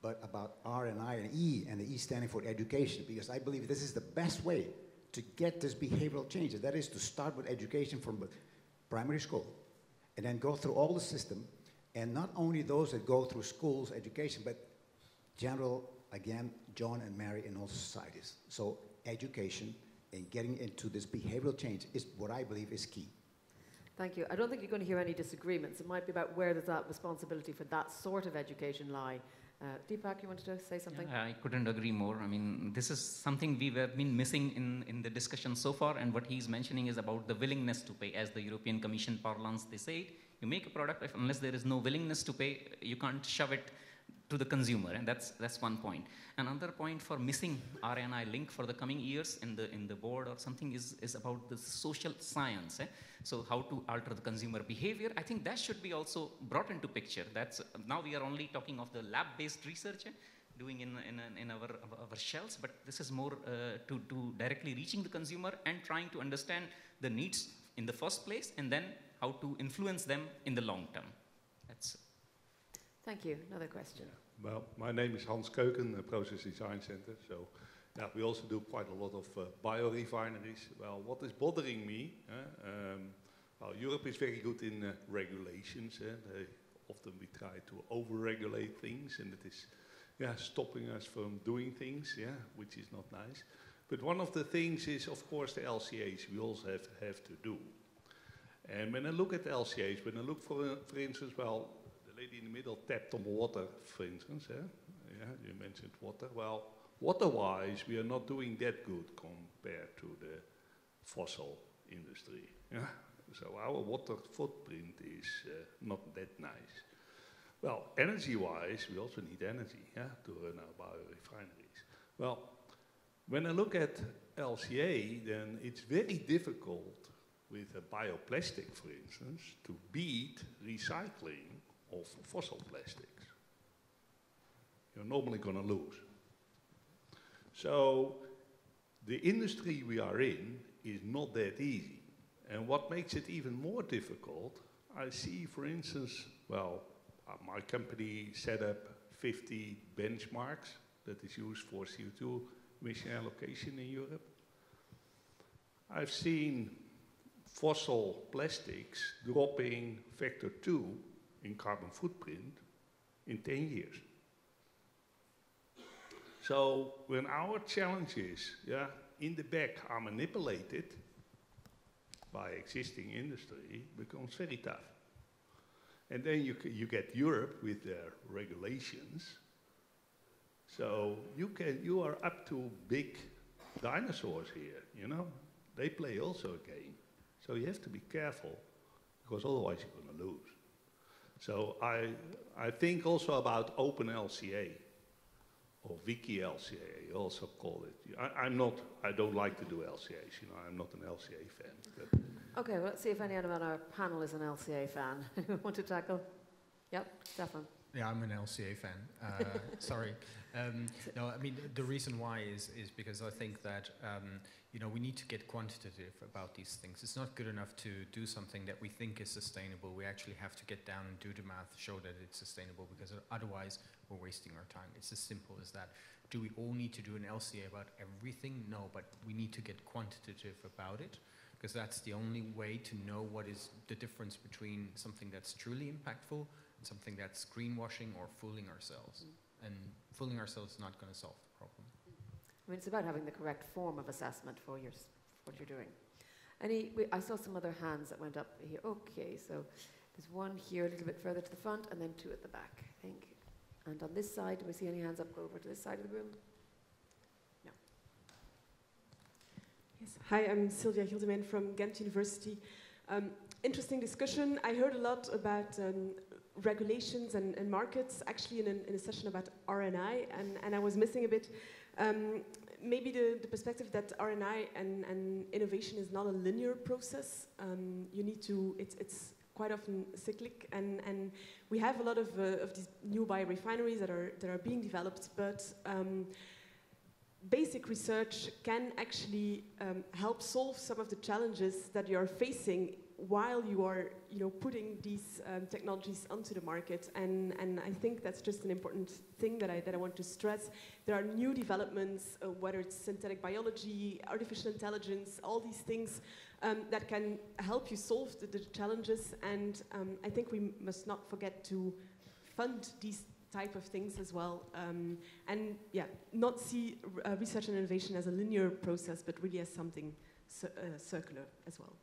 but about R and I and E, and the E standing for education, because I believe this is the best way to get this behavioral change. That is to start with education from primary school, and then go through all the system, and not only those that go through schools education, but general, again, John and Mary in all societies. So education and getting into this behavioral change is what I believe is key. Thank you. I don't think you're going to hear any disagreements. It might be about where does that responsibility for that sort of education lie. Uh, Deepak, you wanted to say something? Yeah, I couldn't agree more. I mean, this is something we have been missing in, in the discussion so far, and what he's mentioning is about the willingness to pay. As the European Commission parlance, they say, you make a product, if, unless there is no willingness to pay, you can't shove it to the consumer, and that's that's one point. Another point for missing R&I link for the coming years in the in the board or something is is about the social science. Eh? So how to alter the consumer behavior? I think that should be also brought into picture. That's now we are only talking of the lab-based research. Eh? doing in, in, in our, our shells, but this is more uh, to, to directly reaching the consumer and trying to understand the needs in the first place and then how to influence them in the long term. That's Thank you. Another question. Well, my name is Hans Keuken, the Process Design Center. So, yeah, we also do quite a lot of uh, biorefineries. Well, what is bothering me? Uh, um, well, Europe is very good in uh, regulations. Eh? They often we try to over-regulate things, and it is, yeah, stopping us from doing things. Yeah, which is not nice. But one of the things is, of course, the LCAs we also have have to do. And when I look at LCAs, when I look for, for instance, well, the lady in the middle tapped on water, for instance. Yeah, you mentioned water. Well, water-wise, we are not doing that good compared to the fossil industry. Yeah? So our water footprint is uh, not that nice. Well, energy-wise, we also need energy yeah, to run our biorefineries. Well, when I look at LCA, then it's very difficult with a bioplastic, for instance, to beat recycling of fossil plastics. You're normally going to lose. So the industry we are in is not that easy. And what makes it even more difficult, I see, for instance, well, uh, my company set up 50 benchmarks that is used for CO2 emission allocation in Europe. I've seen fossil plastics dropping factor two in carbon footprint in 10 years. So when our challenges yeah, in the back are manipulated by existing industry, becomes very tough. And then you, you get Europe with their regulations. So you, can, you are up to big dinosaurs here, you know? They play also a game. So you have to be careful, because otherwise you're going to lose. So I, I think also about open LCA or Wiki LCA, you also call it. I, am not, I don't like to do LCAs, you know, I'm not an LCA fan. But okay, well, let's see if anyone on our panel is an LCA fan. Want to tackle? Yep, Stephan. Yeah, I'm an LCA fan. Uh, sorry. Um, no, I mean, the reason why is, is because I think that, um, you know, we need to get quantitative about these things. It's not good enough to do something that we think is sustainable. We actually have to get down and do the math, show that it's sustainable, because otherwise we're wasting our time. It's as simple as that. Do we all need to do an LCA about everything? No, but we need to get quantitative about it because that's the only way to know what is the difference between something that's truly impactful something that's greenwashing or fooling ourselves. Mm. And fooling ourselves is not going to solve the problem. I mean, it's about having the correct form of assessment for your, what you're doing. Any, we, I saw some other hands that went up here. Okay, so there's one here a little bit further to the front and then two at the back, I think. And on this side, do we see any hands up? Go over to this side of the room. No. Yes. Hi, I'm Sylvia Hildeman from Ghent University. Um, interesting discussion. I heard a lot about um, regulations and, and, markets, actually in, an, in, a session about R&I, and, I and I was missing a bit. Um, maybe the, the, perspective that R&I and, and, innovation is not a linear process. Um, you need to, it's, it's, quite often cyclic, and, and we have a lot of, uh, of these new biorefineries that are, that are being developed, but um, basic research can actually um, help solve some of the challenges that you're facing while you are you know, putting these um, technologies onto the market. And, and I think that's just an important thing that I, that I want to stress. There are new developments, uh, whether it's synthetic biology, artificial intelligence, all these things um, that can help you solve the, the challenges. And um, I think we must not forget to fund these type of things as well. Um, and yeah, not see uh, research and innovation as a linear process, but really as something uh, circular as well.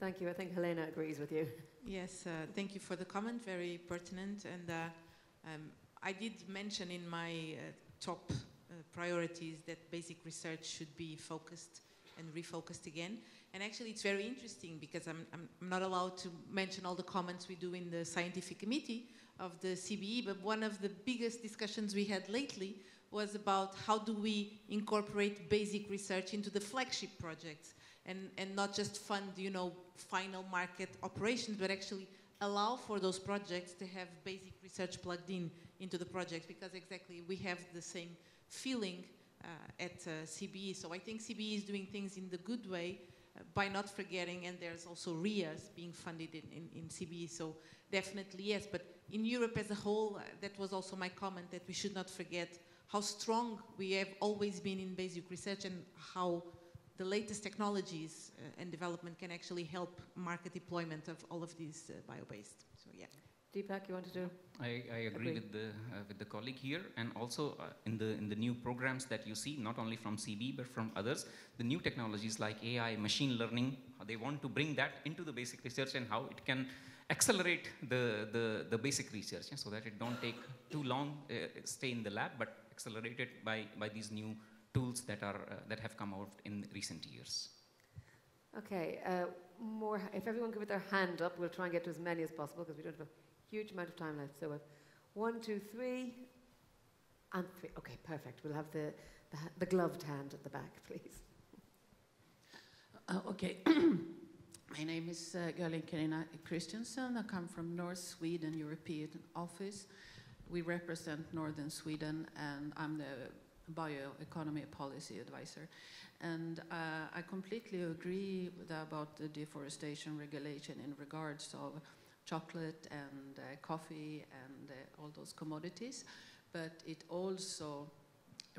Thank you. I think Helena agrees with you. Yes, uh, thank you for the comment, very pertinent. And uh, um, I did mention in my uh, top uh, priorities that basic research should be focused and refocused again. And actually, it's very interesting because I'm, I'm, I'm, not allowed to mention all the comments we do in the scientific committee of the CBE, but one of the biggest discussions we had lately was about how do we incorporate basic research into the flagship projects and, and not just fund, you know, final market operations, but actually allow for those projects to have basic research plugged in into the projects because exactly we have the same feeling uh, at uh, CBE. So I think CBE is doing things in the good way uh, by not forgetting, and there's also RIAs being funded in, in, in, CBE. So definitely yes, but in Europe as a whole, uh, that was also my comment that we should not forget how strong we have always been in basic research and how the latest technologies uh, and development can actually help market deployment of all of these uh, bio-based. So yeah. Deepak, you want to do? I, I agree, agree, with the uh, with the colleague here, and also uh, in the in the new programs that you see, not only from CB but from others, the new technologies like AI, machine learning, they want to bring that into the basic research and how it can accelerate the the, the basic research, yeah, so that it don't take too long, uh, stay in the lab, but accelerate it by by these new tools that, are, uh, that have come out in recent years. Okay, uh, more, if everyone could put their hand up, we'll try and get to as many as possible because we don't have a huge amount of time left. So uh, one, two, three, and three. Okay, perfect. We'll have the, the, the gloved hand at the back, please. Uh, okay. My name is uh, Gerlin Karina Christensen. I come from North Sweden European Office. We represent Northern Sweden, and I'm the bioeconomy policy advisor. And uh, I completely agree about the deforestation regulation in regards of chocolate and uh, coffee and uh, all those commodities, but it also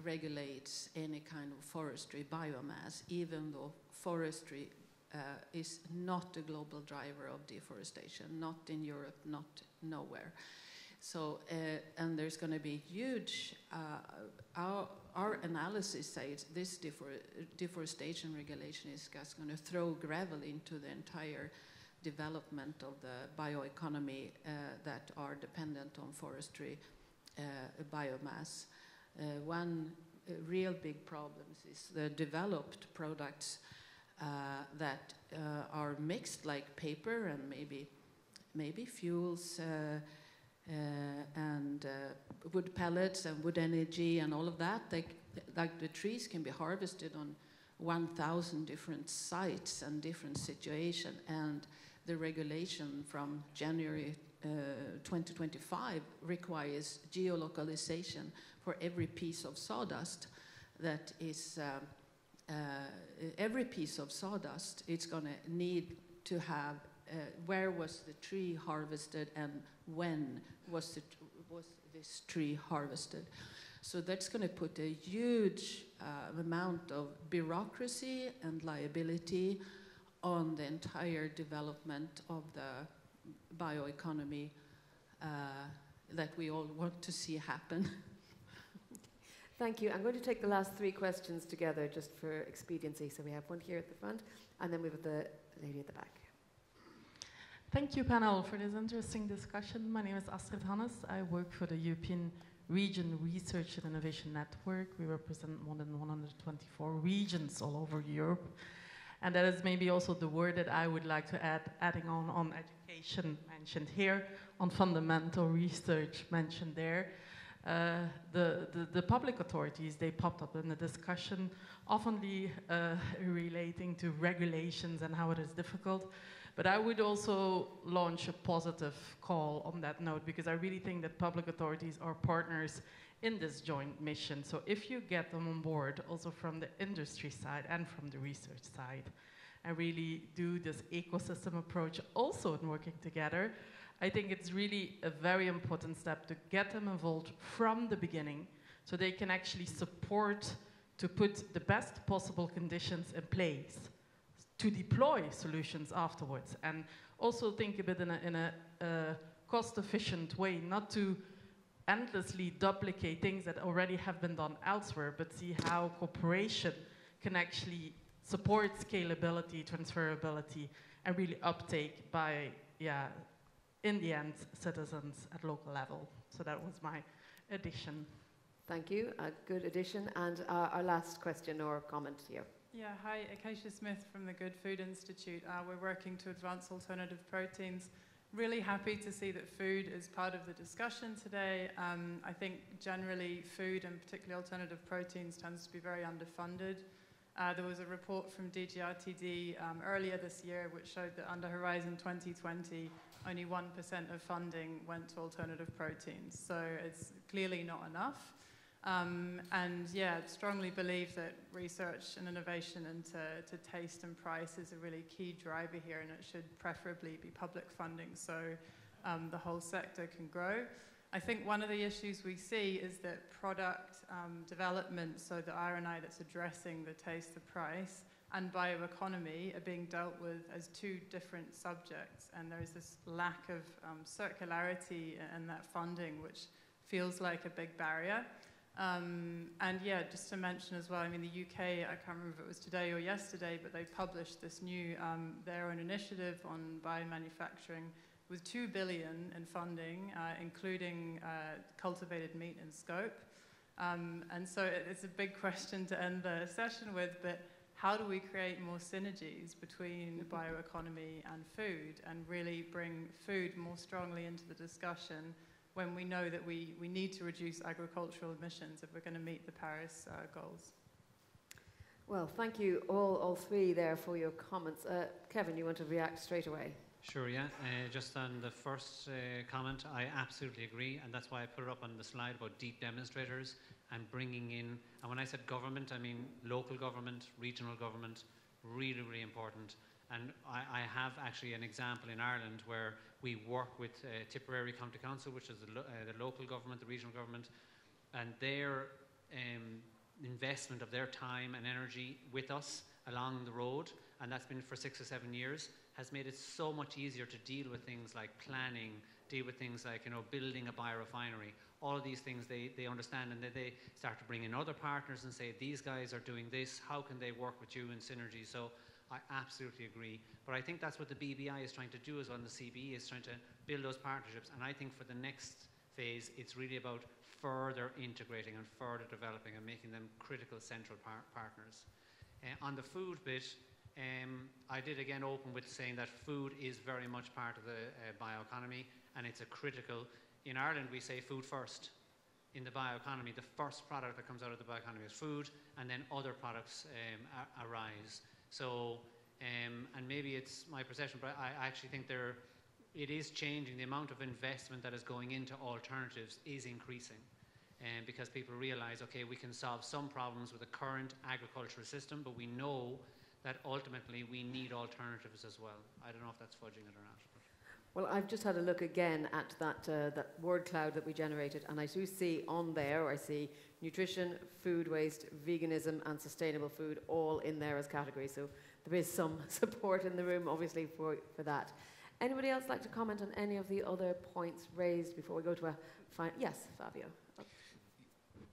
regulates any kind of forestry biomass, even though forestry uh, is not a global driver of deforestation, not in Europe, not nowhere. So, uh, and there's going to be huge, uh, our, our analysis says this defor- deforestation regulation is just going to throw gravel into the entire development of the bioeconomy uh, that are dependent on forestry uh, biomass. Uh, one uh, real big problem is the developed products that are mixed like paper and maybe maybe fuels uh, and uh, wood pellets and wood energy and all of that. They, like the trees can be harvested on 1,000 different sites and different situations. And the regulation from January uh, 2025 requires geolocalization for every piece of sawdust that is. Uh, uh, every piece of sawdust, it's going to need to have uh, where was the tree harvested and when was, it, was this tree harvested. So that's going to put a huge uh, amount of bureaucracy and liability on the entire development of the bioeconomy uh, that we all want to see happen. Thank you. I'm going to take the last three questions together just for expediency. So we have one here at the front, and then we have the lady at the back. Thank you, panel, for this interesting discussion. My name is Astrid Hannes. I work for the European Region Research and Innovation Network. We represent more than 124 regions all over Europe. And that is maybe also the word that I would like to add, adding on on education mentioned here, on fundamental research mentioned there. Uh, the, the, the, public authorities, they popped up in the discussion, oftenly uh, relating to regulations and how it is difficult. But I would also launch a positive call on that note because I really think that public authorities are partners in this joint mission. So if you get them on board, also from the industry side and from the research side, and really do this ecosystem approach also in working together, I think it's really a very important step to get them involved from the beginning so they can actually support to put the best possible conditions in place to deploy solutions afterwards and also think a bit in a, in a uh, cost efficient way, not to endlessly duplicate things that already have been done elsewhere, but see how cooperation can actually support scalability, transferability, and really uptake by, yeah, in the end, citizens at local level. So that was my addition. Thank you. A good addition. And uh, our last question or comment here. Yeah, hi, Acacia Smith from the Good Food Institute. Uh, we're working to advance alternative proteins. Really happy to see that food is part of the discussion today. Um, I think generally food and particularly alternative proteins tends to be very underfunded. Uh, there was a report from DGRTD um, earlier this year which showed that under Horizon 2020, only 1% of funding went to alternative proteins. So it's clearly not enough. Um, and yeah, I strongly believe that research and innovation into to taste and price is a really key driver here, and it should preferably be public funding so um, the whole sector can grow. I think one of the issues we see is that product um, development, so the R&I that's addressing the taste, the price, and bioeconomy are being dealt with as two different subjects, and there's this lack of um, circularity in that funding, which feels like a big barrier. Um, and yeah, just to mention as well, I mean, the UK, I can't remember if it was today or yesterday, but they published this new, um, their own initiative on biomanufacturing with 2 billion in funding, uh, including uh, cultivated meat in scope. Um, and so it's a big question to end the session with, but how do we create more synergies between bioeconomy and food and really bring food more strongly into the discussion when we know that we, we need to reduce agricultural emissions if we're going to meet the Paris uh, goals. Well, thank you all, all three there for your comments. Uh, Kevin, you want to react straight away? Sure, yeah. Uh, just on the first uh, comment, I absolutely agree, and that's why I put it up on the slide about deep demonstrators and bringing in, and when I said government, I mean local government, regional government, really, really important. And I, I have actually an example in Ireland where we work with uh, Tipperary County Council, which is the, lo- uh, the local government, the regional government, and their um, investment of their time and energy with us along the road, and that's been for six or seven years, has made it so much easier to deal with things like planning, deal with things like you know building a biorefinery. All of these things they, they understand, and then they start to bring in other partners and say these guys are doing this. How can they work with you in synergy? So I absolutely agree. But I think that's what the BBI is trying to do as well, and the CBE is trying to build those partnerships. And I think for the next phase, it's really about further integrating and further developing and making them critical central par partners. Uh, on the food bit, um, I did again open with saying that food is very much part of the uh, bioeconomy and it's a critical. In Ireland, we say food first. In the bioeconomy, the first product that comes out of the bioeconomy is food, and then other products um, arise. So, um, and maybe it's my perception, but I, actually think there, it is changing. The amount of investment that is going into alternatives is increasing. Um, because people realize, okay, we can solve some problems with the current agricultural system, but we know that ultimately we need alternatives as well. I don't know if that's fudging it or not. Well, I've just had a look again at that, uh, that word cloud that we generated, and I do see on there, I see nutrition, food waste, veganism, and sustainable food all in there as categories. So there is some support in the room, obviously, for, for that. Anybody else like to comment on any of the other points raised before we go to a final? Yes, Fabio.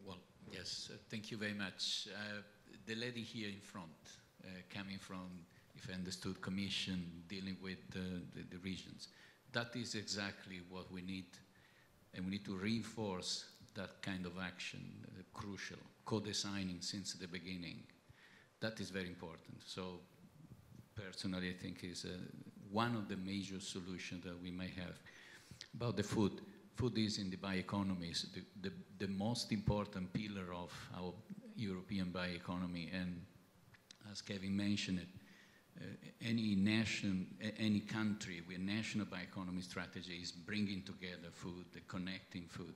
Well, yes, uh, thank you very much. Uh, the lady here in front, uh, coming from, if I understood, Commission dealing with the, the regions, that is exactly what we need, and we need to reinforce that kind of action, uh, crucial, co-designing since the beginning. That is very important. So personally, I think is uh, one of the major solutions that we may have. About the food, food is in the bioeconomies the, the, the most important pillar of our European bioeconomy. And as Kevin mentioned it, any nation, any country with national bioeconomy strategy is bringing together food, connecting food.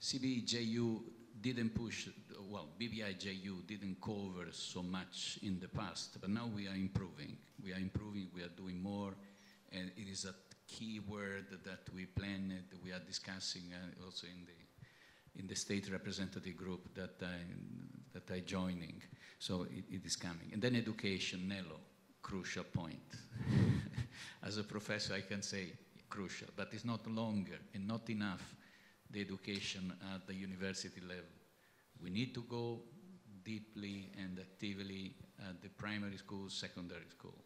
CBJU didn't push, well, BBIJU didn't cover so much in the past, but now we are improving. We are improving, we are doing more, and it is a key word that we plan, we are discussing uh, also in the, in the state representative group that, I, that I joining. So it, it is coming. And then education, Nello, crucial point. As a professor, I can say crucial, but it's not longer and not enough the education at the university level. We need to go deeply and actively at the primary school, secondary school.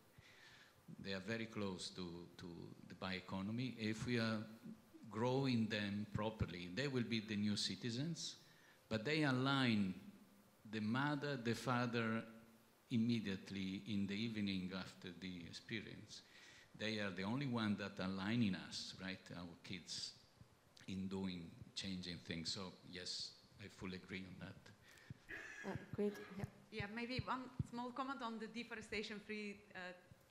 They are very close to, to the bioeconomy. If we are growing them properly, they will be the new citizens, but they align the mother, the father immediately in the evening after the experience. They are the only one that are aligning us, right, our kids, in doing, changing things. So yes, I fully agree on that. Uh, great. Yeah. yeah. maybe one small comment on the deforestation-free uh,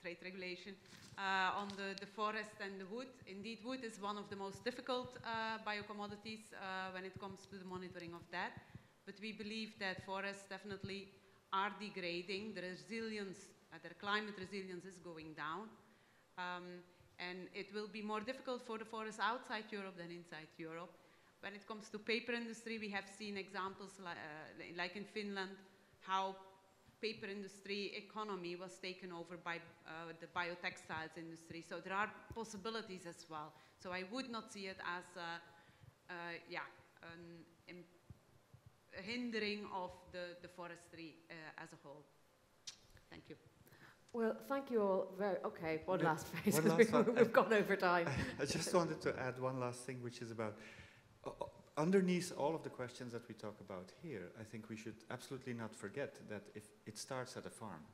trade regulation. Uh, on the, the forest and the wood, indeed wood is one of the most difficult uh, biocommodities uh, when it comes to the monitoring of that. But we believe that forests definitely are degrading. The resilience, uh, their climate resilience is going down. Um, and it will be more difficult for the forests outside Europe than inside Europe. When it comes to paper industry, we have seen examples li uh, like in Finland, how paper industry economy was taken over by uh, the biotextiles industry. So there are possibilities as well. So I would not see it as uh, yeah, an, hindering of the, the forestry uh, as a whole. Thank you. Well, thank you all very, okay, one last phrase, one last we, we've gone over time. I just wanted to add one last thing, which is about, uh, underneath all of the questions that we talk about here, I think we should absolutely not forget that if it starts at a farm.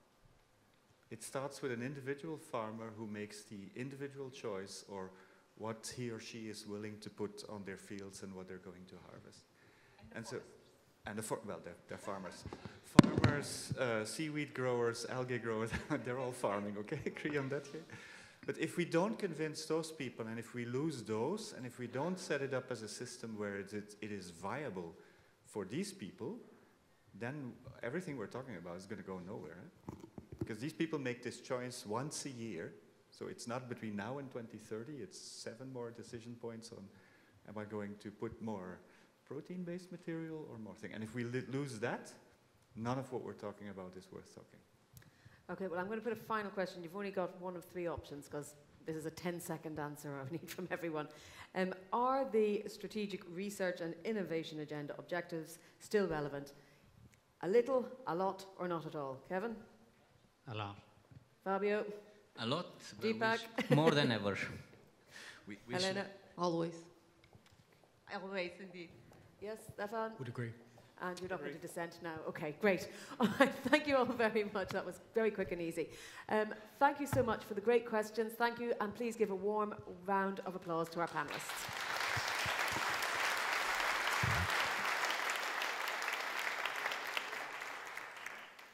It starts with an individual farmer who makes the individual choice or what he or she is willing to put on their fields and what they're going to harvest. And, and so, and the well, they're, they're farmers. Farmers, uh, seaweed growers, algae growers, they're all farming, okay? Agree on that here? But if we don't convince those people, and if we lose those, and if we don't set it up as a system where it, it, it is viable for these people, then everything we're talking about is going to go nowhere. Because these people make this choice once a year, so it's not between now and 2030, it's seven more decision points on am I going to put more protein-based material or more thing. And if we lose that, none of what we're talking about is worth talking. Okay, well, I'm going to put a final question. You've only got one of three options because this is a 10 second answer I need from everyone. Um, are the strategic research and innovation agenda objectives still relevant? A little, a lot, or not at all? Kevin? A lot. Fabio? A lot. Deepak? More than ever. We, we Helena? Always. Always, indeed. Yes, Stephan? Would agree. And you're not going to dissent now. Okay, great. thank you all very much. That was very quick and easy. Um, thank you so much for the great questions. Thank you, and please give a warm round of applause to our panelists.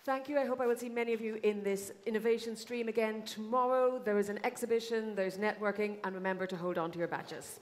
Thank you. I hope I will see many of you in this innovation stream again tomorrow. There is an exhibition, there's networking, and remember to hold on to your badges.